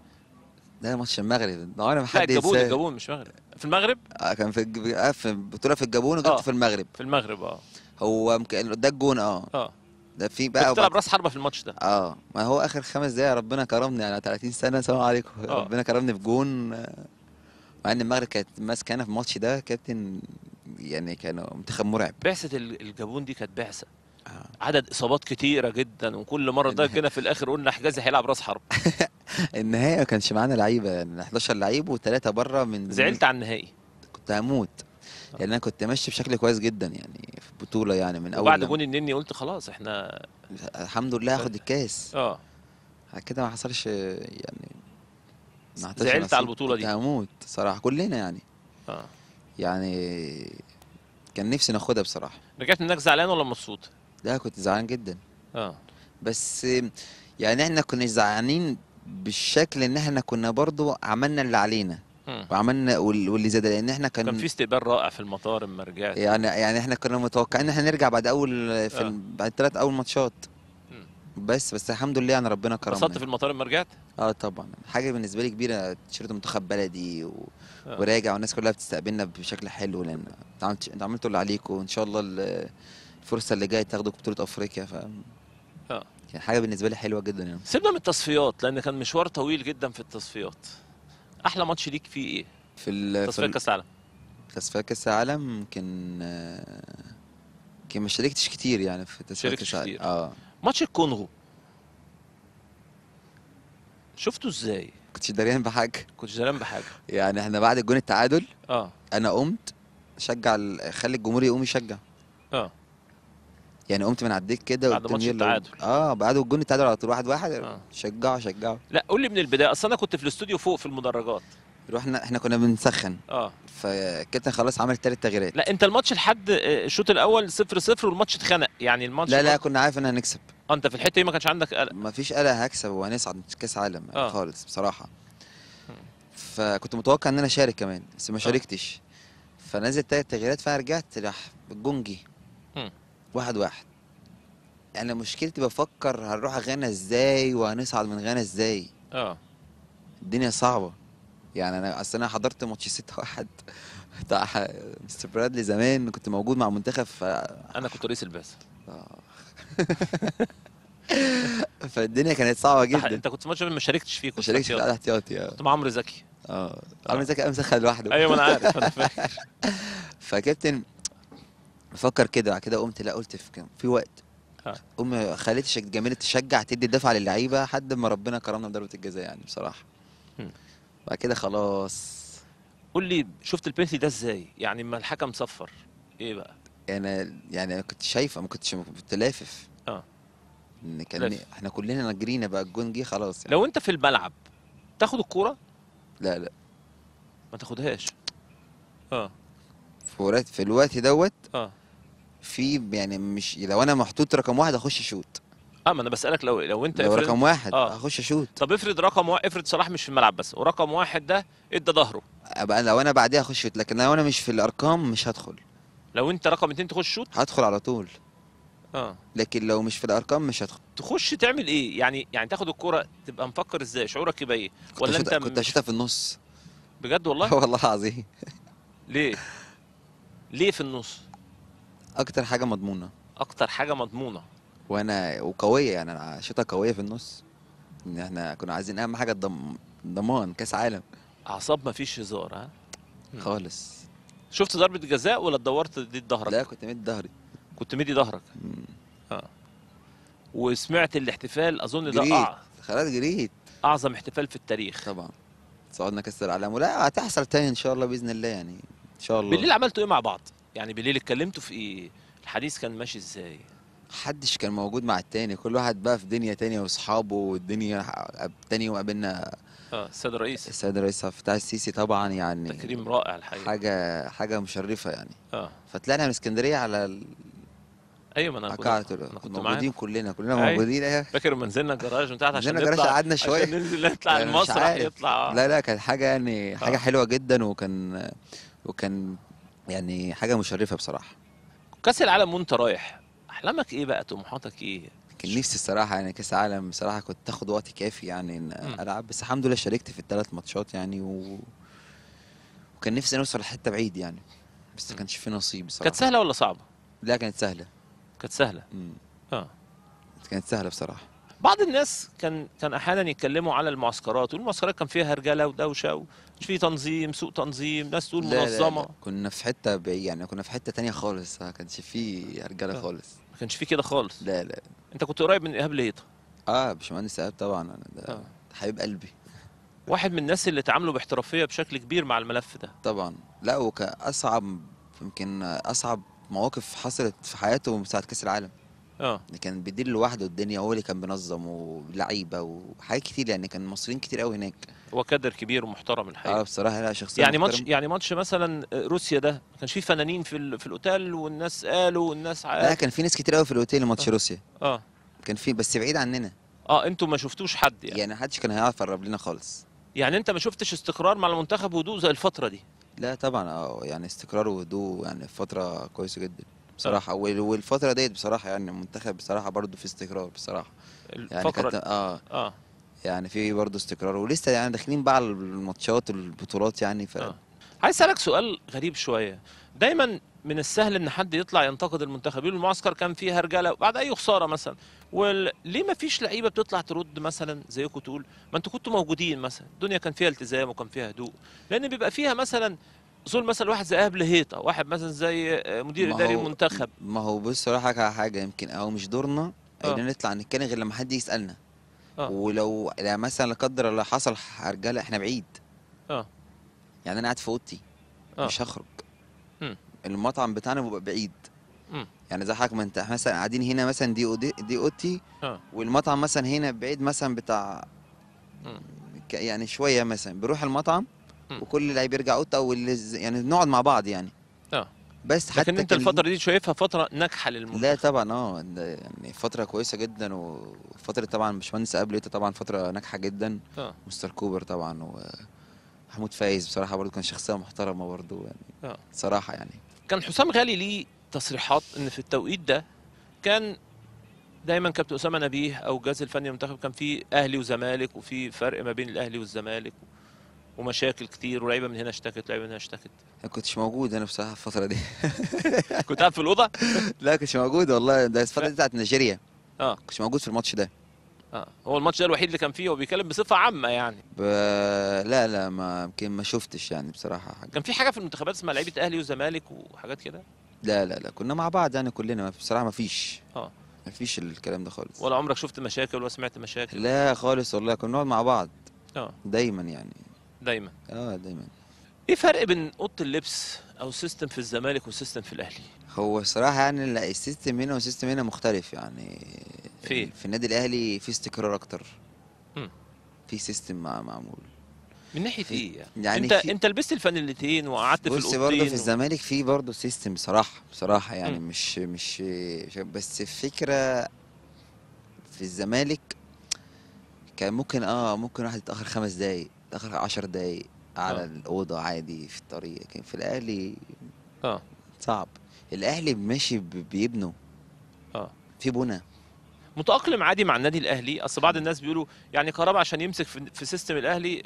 ده ماتش المغرب. ده أنا ما حد الجابون. الجابون مش مغرب. في المغرب؟ آه، كان في الج- آه، في بطولة في الجابون وجبت آه. في المغرب. في المغرب آه. هو ده الجون آه. آه. ده في بقى بتلعب راس حربة في الماتش ده. آه. ما هو آخر خمس دقايق ربنا كرمني على 30 سنة سلام عليكم. آه. ربنا كرمني في جون آه، مع إن المغرب كانت ماسكة أنا في الماتش ده كابتن يعني كانوا منتخب مرعب. بعثة ال- الجابون دي كانت بعثة. عدد إصابات كتيرة جدا وكل مرة ده جينا في الآخر قلنا حجازي هيلعب راس حرب. النهائي ما كانش معانا لعيبة يعني 11 لعيب وثلاثه بره من زعلت على النهائي. كنت هموت. لأن أنا كنت ماشي بشكل كويس جدا يعني في البطوله يعني من أول لما- جون النني قلت خلاص إحنا الحمد لله هاخد الكاس. آه. كده ما حصلش يعني ما زعلت على كنت دي. هموت صراحة كلنا يعني. آه. يعني كان نفسي ناخدها بصراحة. رجعت منك زعلان ولا مبسوط؟ لا كنت زعلان جدا. آه. بس يعني إحنا كنا زعلانين بالشكل إن إحنا كنا برضو عملنا اللي علينا. مم. وعملنا وال- واللي زاد لأن إحنا كان, كان في استقبال رائع في المطار اما رجعت. يعني يعني إحنا كنا متوقعين إن إحنا نرجع بعد أول في آه. بعد ثلاث أول ماتشات. بس بس الحمد لله يعني ربنا كرمنا. انبسطت في المطار لما رجعت؟ آه طبعا. حاجة بالنسبة لي كبيرة تيشيرت منتخب بلدي و... آه. وراجع والناس كلها بتستقبلنا بشكل حلو لأن أنت عملت أنت عملتوا اللي عليكم وإن شاء الله ال- الفرصة اللي جاية تاخدوا بطولة أفريقيا ف آه. كان حاجة بالنسبة لي حلوة جدا يعني. سيبنا من التصفيات لأن كان مشوار طويل جدا في التصفيات. أحلى ماتش ليك فيه إيه؟ في. تصفيات كأس العالم. تصفيات كأس العالم يمكن يمكن ما شاركتش كتير يعني في تصفيات كأس العالم. كتير. آه. ماتش الكونغو. شفته إزاي؟ كنتش دريان بحاجة. كنتش دريان بحاجة. يعني إحنا بعد الجون التعادل آه. أنا قمت شجع خلي الجمهور يقوم يشجع. آه. يعني قمت من على الديك كده بعد ماتش التعادل. آه بعد الجون التعادل على طول واحد واحد. شجعوا شجعوا. لا قول لي من البداية. أصل أنا كنت في الاستوديو فوق في المدرجات. رحنا إحنا كنا بنسخن. آه. فكابتن خلاص عمل ثلاث تغييرات. لا أنت الماتش لحد آه، الشوط الأول 0 0 والماتش اتخنق. يعني الماتش لا لا كنا عارف إن هنكسب. آه، أنت في الحتة دي ما كانش عندك قلق. ما فيش قلق هكسب. وهنصعد كأس عالم يعني آه. خالص بصراحة. فكنت متوقع إن أنا أشارك كمان بس ما شاركتش. فنزل ثلاث تغييرات فأنا رجعت راح الجون جه. واحد واحد. يعني مشكلتي بفكر هنروح غانا إزاي وهنصعد من غانا إزاي. آه. الدنيا صعبة. يعني أنا أصل أنا حضرت ماتش 6 1 بتاع مستر برادلي زمان كنت موجود مع المنتخب ف أنا كنت رئيس البعثه فالدنيا كانت صعبة جدا. أنت كنت في الماتش ما شاركتش فيه كنت ما شاركتش في احتياطي. آه. كنت مع عمرو زكي. آه. عمرو زكي قام سخن لوحده. أيوه ما أنا عارف أنا فاكر. فكابتن بفكر كده بعد كده قمت لا قلت في في وقت. آه. قوم خليت جميلة تشجع تدي الدفعة للعيبة لحد ما ربنا كرمنا بضربة الجزاء يعني بصراحة. بعد كده خلاص. قول لي شفت البنالتي ده إزاي؟ يعني اما الحكم صفر. إيه بقى؟ أنا يعني أنا كنت شايفه ما كنتش كنت لافف. آه. إن كان لافف. إحنا كلنا جرينا بقى الجون جه خلاص يعني. لو أنت في الملعب تاخد الكورة؟ لا لا. ما تاخدهاش. آه. في في الوقت دوت آه. في يعني مش لو أنا محطوط رقم واحد أخش شوت آه ما أنا بسألك لو لو أنت لو افرض- رقم واحد آه. أخش اشوت طب افرض رقم واحد افرض صلاح مش في الملعب بس ورقم واحد ده إدى ظهره. أبقى لو أنا بعديها أخش شوت لكن لو أنا مش في الأرقام مش هدخل. لو أنت رقم اتنين تخش شوت هدخل على طول. آه. لكن لو مش في الأرقام مش هدخل. تخش تعمل إيه؟ يعني يعني تاخد الكورة تبقى مفكر إزاي؟ شعورك يبقى إيه؟ ولا أنت كنت اشوتها في النص. بجد والله؟ والله العظيم. ليه؟ ليه في النص؟ أكتر حاجة مضمونة. أكتر حاجة مضمونة. وأنا وقوية يعني أنا شوطها قوية في النص. إن إحنا كنا عايزين أهم حاجة الضم... ضمان كأس عالم. أعصاب مفيش هزار ها؟ خالص. شفت ضربة جزاء ولا اتدورت دي ظهرك لا كنت مدي ظهري كنت مدي ظهرك آه. وسمعت الاحتفال أظن ده أع... خلاص جريت. أعظم احتفال في التاريخ. طبعا. صعدنا كأس العالم. ولا هتحصل تاني إن شاء الله بإذن الله يعني. إن شاء الله. بالليل عملتوا إيه مع بعض؟ يعني بالليل اتكلمتوا في إيه؟ الحديث كان ماشي إزاي؟ محدش كان موجود مع التاني كل واحد بقى في دنيا تانية وأصحابه والدنيا تاني يوم قابلنا آه السيد الرئيس. السيد الرئيس الفتاح السيسي طبعا يعني تكريم رائع الحقيقة. حاجة حاجة مشرفة يعني. آه. فطلعنا من اسكندرية على ال... أيوه ما أنا كنت أنا كنت موجودين معاك. كلنا كلنا أيوة. موجودين. إيه فاكر لما نزلنا الجراج من تحت عشان نطلع قعدنا شوية. عشان ننزل نطلع المسرح. يطلع. لا لا كانت حاجة يعني حاجة آه. حلوة جدا وكان وكان يعني حاجة مشرفة بصراحة. كأس العالم وأنت رايح أحلامك إيه بقى؟ طموحاتك إيه؟ كان نفسي الصراحة يعني كأس عالم بصراحة كنت تاخد وقت كافي يعني إن ألعب بس الحمد لله شاركت في الثلاث ماتشات يعني و... وكان نفسي نوصل لحتة بعيد يعني بس ما كانش في نصيب بصراحة. كانت سهلة ولا صعبة؟ لا كانت سهلة. كانت سهلة؟ مم. آه. كانت سهلة بصراحة. بعض الناس كان كان أحيانا يتكلموا على المعسكرات والمعسكرات كان فيها هرجلة ودوشة ومش في تنظيم سوء تنظيم ناس تقول لا لا منظمة. لا. كنا في حتة بعيد يعني كنا في حتة تانية خالص ما كانش في رجاله آه. خالص. ما كانش في كده خالص. لا لا. أنت كنت قريب من إيهاب لهيطه آه باشمهندس إيهاب طبعا أنا ده, ده حبيب قلبي. واحد من الناس اللي اتعاملوا باحترافية بشكل كبير مع الملف ده. طبعا. لا وكأصعب يمكن أصعب مواقف حصلت في حياته من ساعة كأس العالم. آه. كان بيدير لوحده الدنيا هو اللي كان بينظم ولعيبة وحاجات كتير يعني كان مصريين كتير قوي هناك. هو كادر كبير ومحترم الحقيقة. آه بصراحة لا شخصية يعني ماتش. يعني ماتش مثلا روسيا ده ما كانش فيه فنانين في ال- في الأوتيل والناس قالوا والناس لا عاد كان في ناس كتير قوي في الأوتيل ماتش روسيا. آه. كان في بس بعيد عننا. آه أنتوا ما شفتوش حد يعني. يعني محدش كان هيعرف يقرب لنا خالص. يعني أنت ما شفتش استقرار مع المنتخب وهدوء زي الفترة دي؟ لا طبعا آه يعني استقرار وهدوء يعني فترة كويسة جدا. بصراحة وال- والفترة ديت بصراحة يعني المنتخب بصراحة برضو في استقرار بصراحة. يعني كانت آه. آه. يعني في برضه استقرار ولسه يعني داخلين بقى على الماتشات والبطولات يعني ف عايز أسألك سؤال غريب شوية. دايما من السهل إن حد يطلع ينتقد المنتخب يقول المعسكر كان فيه هرجلة بعد أي خسارة مثلا وليه ما فيش لعيبة بتطلع ترد مثلا زيكم تقول ما أنتوا كنتوا موجودين مثلا الدنيا كان فيها التزام وكان فيها هدوء لأن بيبقى فيها مثلا ظلم مثلا واحد زي ايهاب لهيطه واحد مثلا زي آه، مدير إداري المنتخب ما هو بص صراحة على حاجة يمكن أو مش دورنا آه. إن نطلع نتكلم غير لما حد يسألنا آه. ولو لا مثلا لا قدر الله حصل رجالة إحنا بعيد آه يعني أنا قاعد في أوضتي آه. مش هخرج مم. المطعم بتاعنا بيبقى بعيد مم. يعني زي حضرتك ما أنت مثلا قاعدين هنا مثلا دي دي أوضتي آه والمطعم مثلا هنا بعيد مثلا بتاع. ك- يعني شوية مثلا بيروح المطعم. وكل لعيب يرجع اوضته أو اللي ز- يعني نقعد مع بعض يعني. آه. بس حتى لكن انت الفترة دي شايفها فترة ناجحة للمنتخب. لا طبعا آه يعني فترة كويسة جدا وفترة طبعا باشمهندس قبل طبعا فترة ناجحة جدا. آه. مستر كوبر طبعا ومحمود فايز بصراحة برضو كان شخصية محترمة برضو يعني. آه. صراحة يعني. كان حسام غالي ليه تصريحات إن في التوقيت ده كان دايما كابتن أسامة نبيه أو الجهاز الفني للمنتخب كان في أهلي وزمالك وفي فرق ما بين الأهلي والزمالك. ومشاكل كتير ولاعيبه من هنا اشتكت لعيبة من هنا اشتكت. ما كنتش موجود أنا بصراحة في الفترة دي. كنت قاعد في الأوضة؟ لا كنتش موجود والله. ده الفترة دي بتاعت نيجيريا. آه. كنتش موجود في الماتش ده. آه. هو الماتش ده الوحيد اللي كان فيه هو بيتكلم بصفة عامة يعني. ب... لا لا ما يمكن ما شفتش يعني بصراحة حاجة. كان في حاجة في المنتخبات اسمها لعيبة أهلي وزمالك وحاجات كده؟ لا لا لا. كنا مع بعض يعني كلنا. بصراحة ما فيش. آه. ما فيش الكلام ده خالص. ولا عمرك شفت مشاكل ولا سمعت مشاكل؟ لا خالص والله. كنا نقعد مع بعض. آه. دايما يعني. دايما. آه دايما. إيه فرق بين أوضة اللبس أو system في الزمالك و system في الأهلي؟ هو الصراحه يعني لا، ال system هنا وال system هنا مختلف يعني. في في النادي الأهلي في استقرار أكتر. في system مع- معمول. من ناحية إيه يعني, يعني انت في- أنت لبست الفانيلتين وقعدت في بص الأوضتين برضه في الزمالك في برضه system بصراحه بصراحه يعني مم. مش مش بس الفكرة في الزمالك كان ممكن آه ممكن واحد يتأخر خمس دقايق. يتاخر عشر دقايق على آه. الأوضة عادي في الطريق لكن في الأهلي آه. صعب. الأهلي ماشي بيبنوا. آه. في بنى. متأقلم عادي مع النادي الأهلي. أصل بعض الناس بيقولوا يعني كهربا عشان يمسك في, في سيستم الأهلي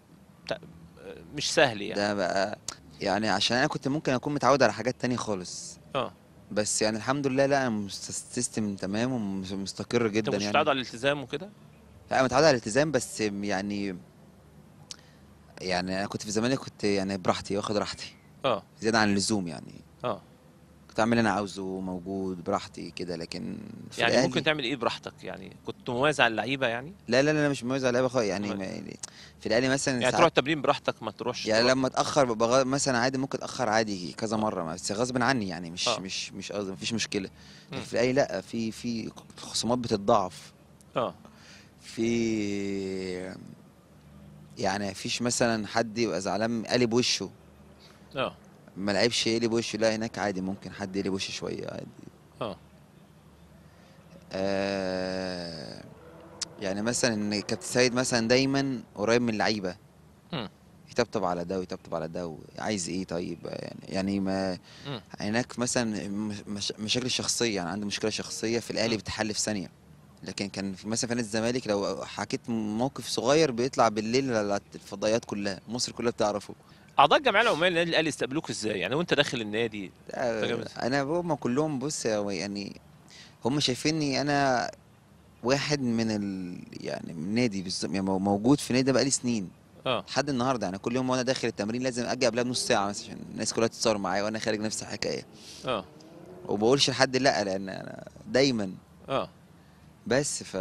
مش سهل يعني. ده بقى يعني عشان أنا كنت ممكن أكون متعود على حاجات تانية خالص. آه. بس يعني الحمد لله لا أنا السيستم تمام ومستقر انت جدا مش يعني. متعود على الالتزام وكده؟ لا متعود على الالتزام بس يعني يعني أنا كنت في الزمالك كنت يعني براحتي واخد راحتي. آه. زيادة عن اللزوم يعني. آه. كنت أعمل اللي أنا عاوزه موجود براحتي كده لكن في يعني الأهلي- ممكن تعمل إيه براحتك يعني؟ كنت مميز على اللعيبة يعني؟ لا لا لا مش مميز على اللعيبة خالص. يعني ما في الاهلي مثلا يعني تروح التمرين براحتك ما تروحش يعني تروح- لما أتأخر ببقى مثلا عادي ممكن أتأخر عادي كذا مرة بس غصب عني يعني مش آه. مش مش قصدي مفيش مشكلة. مم. في الاهلي لا في في الخصومات بتتضاعف. آه. في يعني مفيش مثلا حد يبقى زعلان قلب وشه. آه. ما لعبش يقلب وشه لا هناك عادي ممكن حد يقلب وشه شوية عادي. آه. آه يعني مثلا إن كابتن سيد مثلا دايما قريب من اللعيبة. يطبطب على ده ويطبطب على ده عايز إيه طيب؟ يعني يعني ما. هناك مثلا مش- مش مشاكل شخصية يعني عنده مشكلة شخصية في الاهلي بتحل في ثانية. لكن كان في مثلا في نادي الزمالك لو حكيت موقف صغير بيطلع بالليل على الفضائيات كلها مصر كلها بتعرفه. أعضاء الجمعية العمومية للنادي الأهلي استقبلوك إزاي؟ يعني وأنت داخل النادي أنا هم كلهم بص يعني هم شايفيني أنا واحد من ال يعني من النادي بالظبط يعني مو- موجود في النادي ده بقالي سنين. آه. لحد النهارده يعني كل يوم وأنا داخل التمرين لازم أجي قبلها بنص ساعة مثلا عشان الناس كلها تتصور معايا وأنا خارج نفس الحكاية. آه. وما بقولش لحد لا لأن أنا دايما آه. بس ف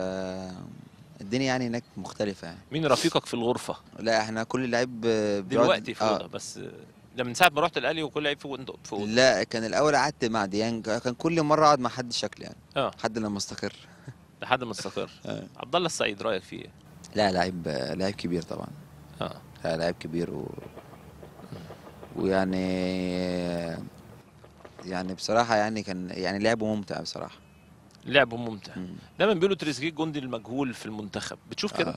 الدنيا يعني هناك مختلفة يعني. مين رفيقك في الغرفة؟ لا إحنا كل لعيب دلوقتي في آه. بس ده من ساعة ما رحت الأهلي وكل لعيب في اوضه في لا كان الأول قعدت مع ديانج كان كل مرة أقعد مع حد شكل يعني آه. لحد لما استقر لحد ما استقر عبد الله السعيد رأيك فيه إيه؟ لا لعيب لعيب كبير طبعا. آه. لا لعيب كبير و... ويعني يعني بصراحة يعني كان يعني لعبه ممتع بصراحة. لعبه ممتع. دايما بيقولوا تريزيجيه الجندي المجهول في المنتخب. بتشوف كده؟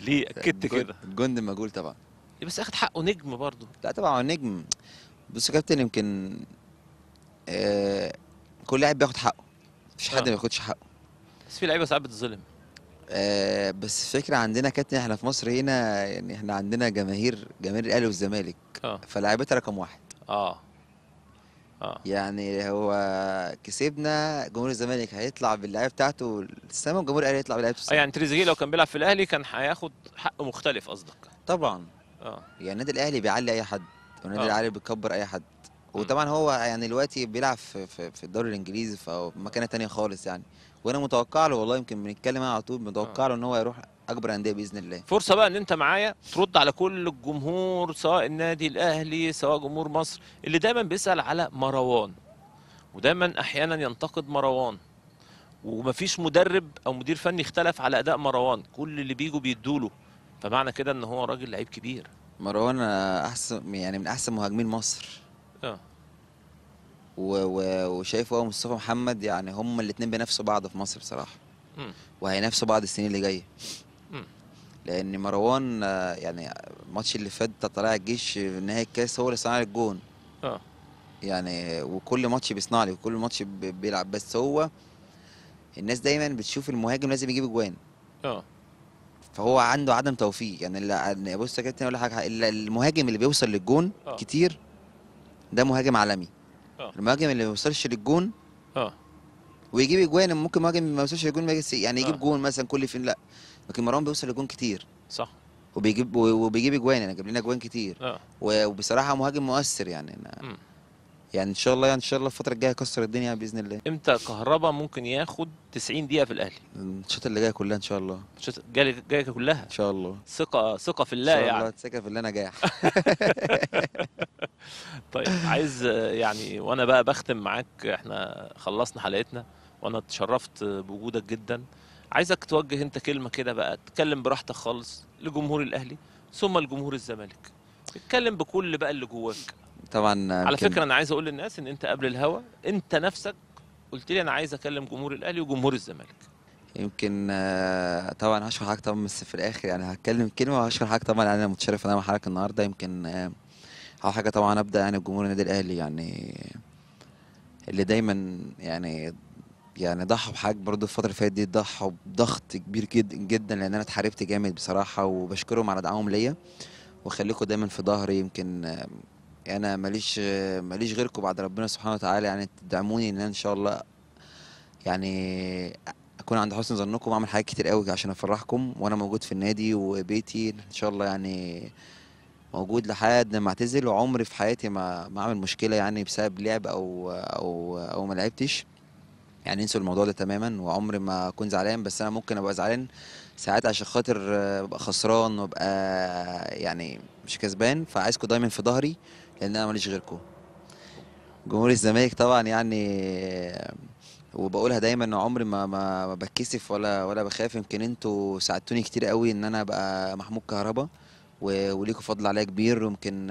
ليه؟ أكدت كده؟ الجندي مجهول طبعا. ليه بس أخد حقه نجم برضه. لا طبعا هو نجم. بص يا كابتن يمكن آه كل لاعب بياخد حقه. مفيش حد آه. ما بياخدش حقه. بس في لعيبة ساعات بتظلم. آه بس الفكرة عندنا كابتن إحنا في مصر هنا يعني إحنا عندنا جماهير جماهير الأهلي والزمالك. آه. فلاعيبتها رقم واحد. آه. آه. يعني هو كسبنا جمهور الزمالك هيطلع باللعيبة بتاعته السما وجمهور الأهلي هيطلع آه السما يعني تريزيجيه لو كان بيلعب في الأهلي كان هياخد حق مختلف قصدك. طبعا. آه. يعني النادي الأهلي بيعلي أي حد والنادي آه. الأهلي بيكبر أي حد. وطبعا هو يعني دلوقتي بيلعب في, في, في الدوري الإنجليزي في مكانة تانية خالص يعني. وأنا متوقع له والله يمكن بنتكلم على طول متوقع له إن هو يروح أكبر أندية بإذن الله. فرصة بقى إن أنت معايا ترد على كل الجمهور سواء النادي الأهلي سواء جمهور مصر اللي دايما بيسأل على مروان. ودايما أحيانا ينتقد مروان. ومفيش مدرب أو مدير فني اختلف على أداء مروان. كل اللي بيجوا بيدوله. فمعنى كده إن هو راجل لعيب كبير. مروان أحسن يعني من أحسن مهاجمين مصر. آه. و و وشايف هو ومصطفى محمد يعني هما الاثنين بينافسوا بعض في مصر بصراحة. وهينافسوا بعض السنين اللي جاية. لأن مروان آه، يعني الماتش اللي فات بتاع طلائع الجيش في نهائي الكاس هو اللي صنع لي الجون. آه. يعني وكل ماتش بيصنع لي وكل ماتش بي- بيلعب. بس هو الناس دايما بتشوف المهاجم لازم يجيب اجوان آه. فهو عنده عدم توفيق. يعني اللي بص يا كابتن أقول لك حاجة ال- المهاجم اللي بيوصل للجون آه. كتير ده مهاجم عالمي. آه. المهاجم اللي ما بيوصلش للجون آه. ويجيب اجوان ممكن مهاجم ما يوصلش للجون يعني يجيب آه. جون مثلا كل فين لا. لكن مروان بيوصل للجون كتير. صح. وبيجيب وبيجيب اجوان يعني جاب لنا اجوان كتير. آه. وبصراحة مهاجم مؤثر يعني. أنا. يعني إن شاء الله يعني إن شاء الله الفترة الجاية يكسر الدنيا بإذن الله. إمتى كهربا ممكن ياخد 90 دقيقة في الأهلي؟ الماتشات اللي جاية كلها إن شاء الله. شت- جاي جاي كلها؟ إن شاء الله. ثقه ثقة في إن الله شاء يعني. الله تسكن في اللي نجاح طيب عايز يعني وأنا بقى بختم معاك. إحنا خلصنا حلقتنا وأنا اتشرفت بوجودك جدا. عايزك توجه انت كلمة كده بقى تتكلم براحتك خالص لجمهور الأهلي ثم لجمهور الزمالك. اتكلم بكل بقى اللي جواك. طبعا على فكرة أنا عايز أقول للناس إن أنت قبل الهوا أنت نفسك قلت لي أنا عايز أكلم جمهور الأهلي وجمهور الزمالك. يمكن آه، طبعا هشكر حضرتك طبعا بس في الآخر يعني هتكلم كلمة وهشكر حضرتك طبعا أنا متشرف إن أنا مع حضرتك النهارده. يمكن آه، اول حاجة طبعا أبدأ يعني بجمهور النادي الأهلي يعني اللي دايما يعني يعني ضحوا بحاجة برضه الفترة اللي فاتت دي ضحوا بضغط كبير جدا جدا لأن أنا اتحاربت جامد بصراحة وبشكرهم على دعمهم ليا. وخليكم دايما في ظهري يمكن أنا ماليش ماليش غيركم بعد ربنا سبحانه وتعالى. يعني تدعموني إن أنا إن شاء الله يعني أكون عند حسن ظنكم وأعمل حاجات كتير قوي عشان أفرحكم. وأنا موجود في النادي وبيتي إن شاء الله يعني موجود لحد ما اعتزل وعمري في حياتي ما ما أعمل مشكلة يعني بسبب لعب أو أو أو ما لعبتش. يعني انسوا الموضوع ده تماما وعمري ما اكون زعلان بس أنا ممكن أبقى زعلان ساعات عشان خاطر ببقى خسران وابقى يعني مش كسبان فعايزكم دايما في ظهري لأن أنا ماليش غيركم. جمهور الزمالك طبعا يعني وبقولها دايما عمري ما ما بتكسف ولا ولا بخاف. يمكن أنتوا ساعدتوني كتير قوي إن أنا أبقى محمود كهربا و- وليكوا فضل عليا كبير. ويمكن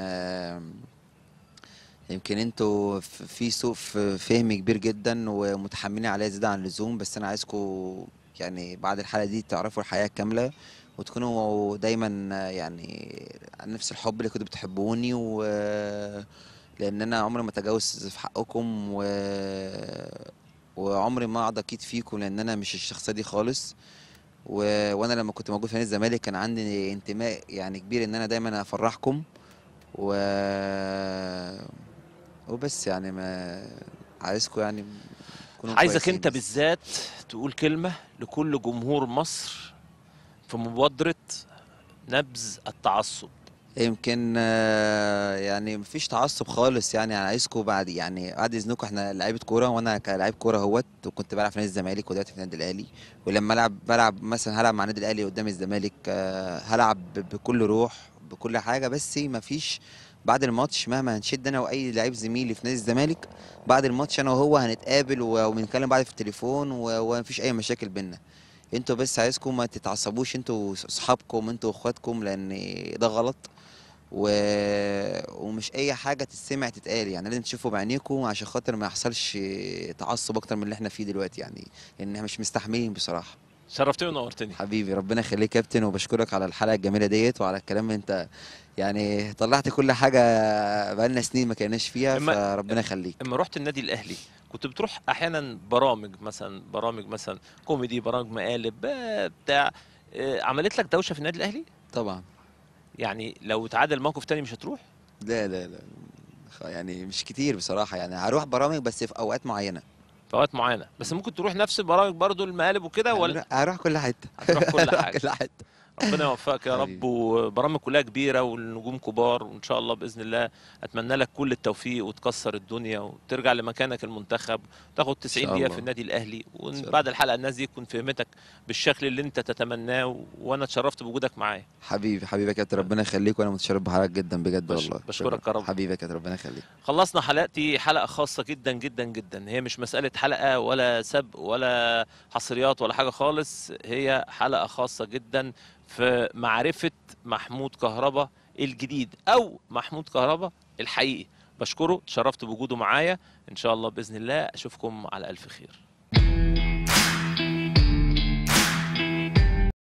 يمكن أنتوا في سوء فهم كبير جدا ومتحملين عليا زيادة عن اللزوم بس أنا عايزكم يعني بعد الحلقة دي تعرفوا الحياة كاملة وتكونوا دايما يعني عن نفس الحب اللي كنتوا بتحبوني و لأن أنا عمري ما اتجاوز في حقكم و... وعمري ما اقعد أكيد فيكم لأن أنا مش الشخصية دي خالص. و... وأنا لما كنت موجود في نادي الزمالك كان عندي انتماء يعني كبير إن أنا دايما أفرحكم و وبس يعني ما عايزكم يعني تكونوا عايزك انت. بالذات تقول كلمة لكل جمهور مصر في مبادرة نبذ التعصب يمكن آه، يعني مفيش تعصب خالص يعني أنا عايزكم بعد يعني بعد إذنكم إحنا لعيبة كورة وأنا كلاعب كورة أهوت وكنت بلعب في نادي الزمالك ودلوقتي في النادي الأهلي ولما ألعب بلعب مثلا هلعب مع النادي الأهلي قدام الزمالك آه، هلعب بكل روح بكل حاجة بس مفيش بعد الماتش مهما هنشد أنا وأي لعيب زميلي في نادي الزمالك بعد الماتش أنا وهو هنتقابل وبنتكلم بعد في التليفون ومفيش أي مشاكل بينا. أنتوا بس عايزكم ما تتعصبوش أنتوا اصحابكم أنتوا اخواتكم لأن ده غلط. و... ومش أي حاجة تتسمع تتقال يعني لازم تشوفوا بعينيكم عشان خاطر ما يحصلش تعصب أكتر من اللي إحنا فيه دلوقتي يعني لأن إحنا مش مستحملين بصراحة. شرفتني ونورتني. حبيبي ربنا يخليك كابتن وبشكرك على الحلقة الجميلة ديت وعلى الكلام انت يعني طلعت كل حاجة بقالنا سنين ما كناش فيها فربنا يخليك. إما رحت النادي الأهلي كنت بتروح أحيانا برامج مثلا برامج مثلا كوميدي برامج مقالب آه، بتاع آه، عملت لك دوشة في النادي الأهلي؟ طبعا. يعني لو اتعادل موقف تاني مش هتروح؟ لا لا لا يعني مش كتير بصراحة يعني هروح برامج بس في أوقات معينة. في أوقات معينة. بس ممكن تروح نفس البرامج برضو المقالب وكده ولا؟ هروح كل حتة. هتروح كل هروح حاجة. كل حتة. ربنا يوفقك يا رب وبرامج كلها كبيرة والنجوم كبار وإن شاء الله بإذن الله أتمنى لك كل التوفيق وتكسر الدنيا وترجع لمكانك المنتخب تاخد 90 شاء دقيقة. في النادي الأهلي. وبعد الحلقة الناس دي تكون فهمتك بالشكل اللي أنت تتمناه وأنا اتشرفت بوجودك معايا حبيبي حبيبي يا كابتن ربنا يخليك وأنا متشرف بحضرتك جدا بجد بش- والله بشكرك. يا رب. حبيبي يا كابتن ربنا يخليك خلصنا حلقتي حلقة خاصة جدا جدا جدا هي مش مسألة حلقة ولا سبق ولا حصريات ولا حاجة خالص هي حلقة خاصة جدا في معرفة محمود كهربا الجديد أو محمود كهربا الحقيقي. بشكره اتشرفت بوجوده معايا. إن شاء الله بإذن الله أشوفكم على ألف خير.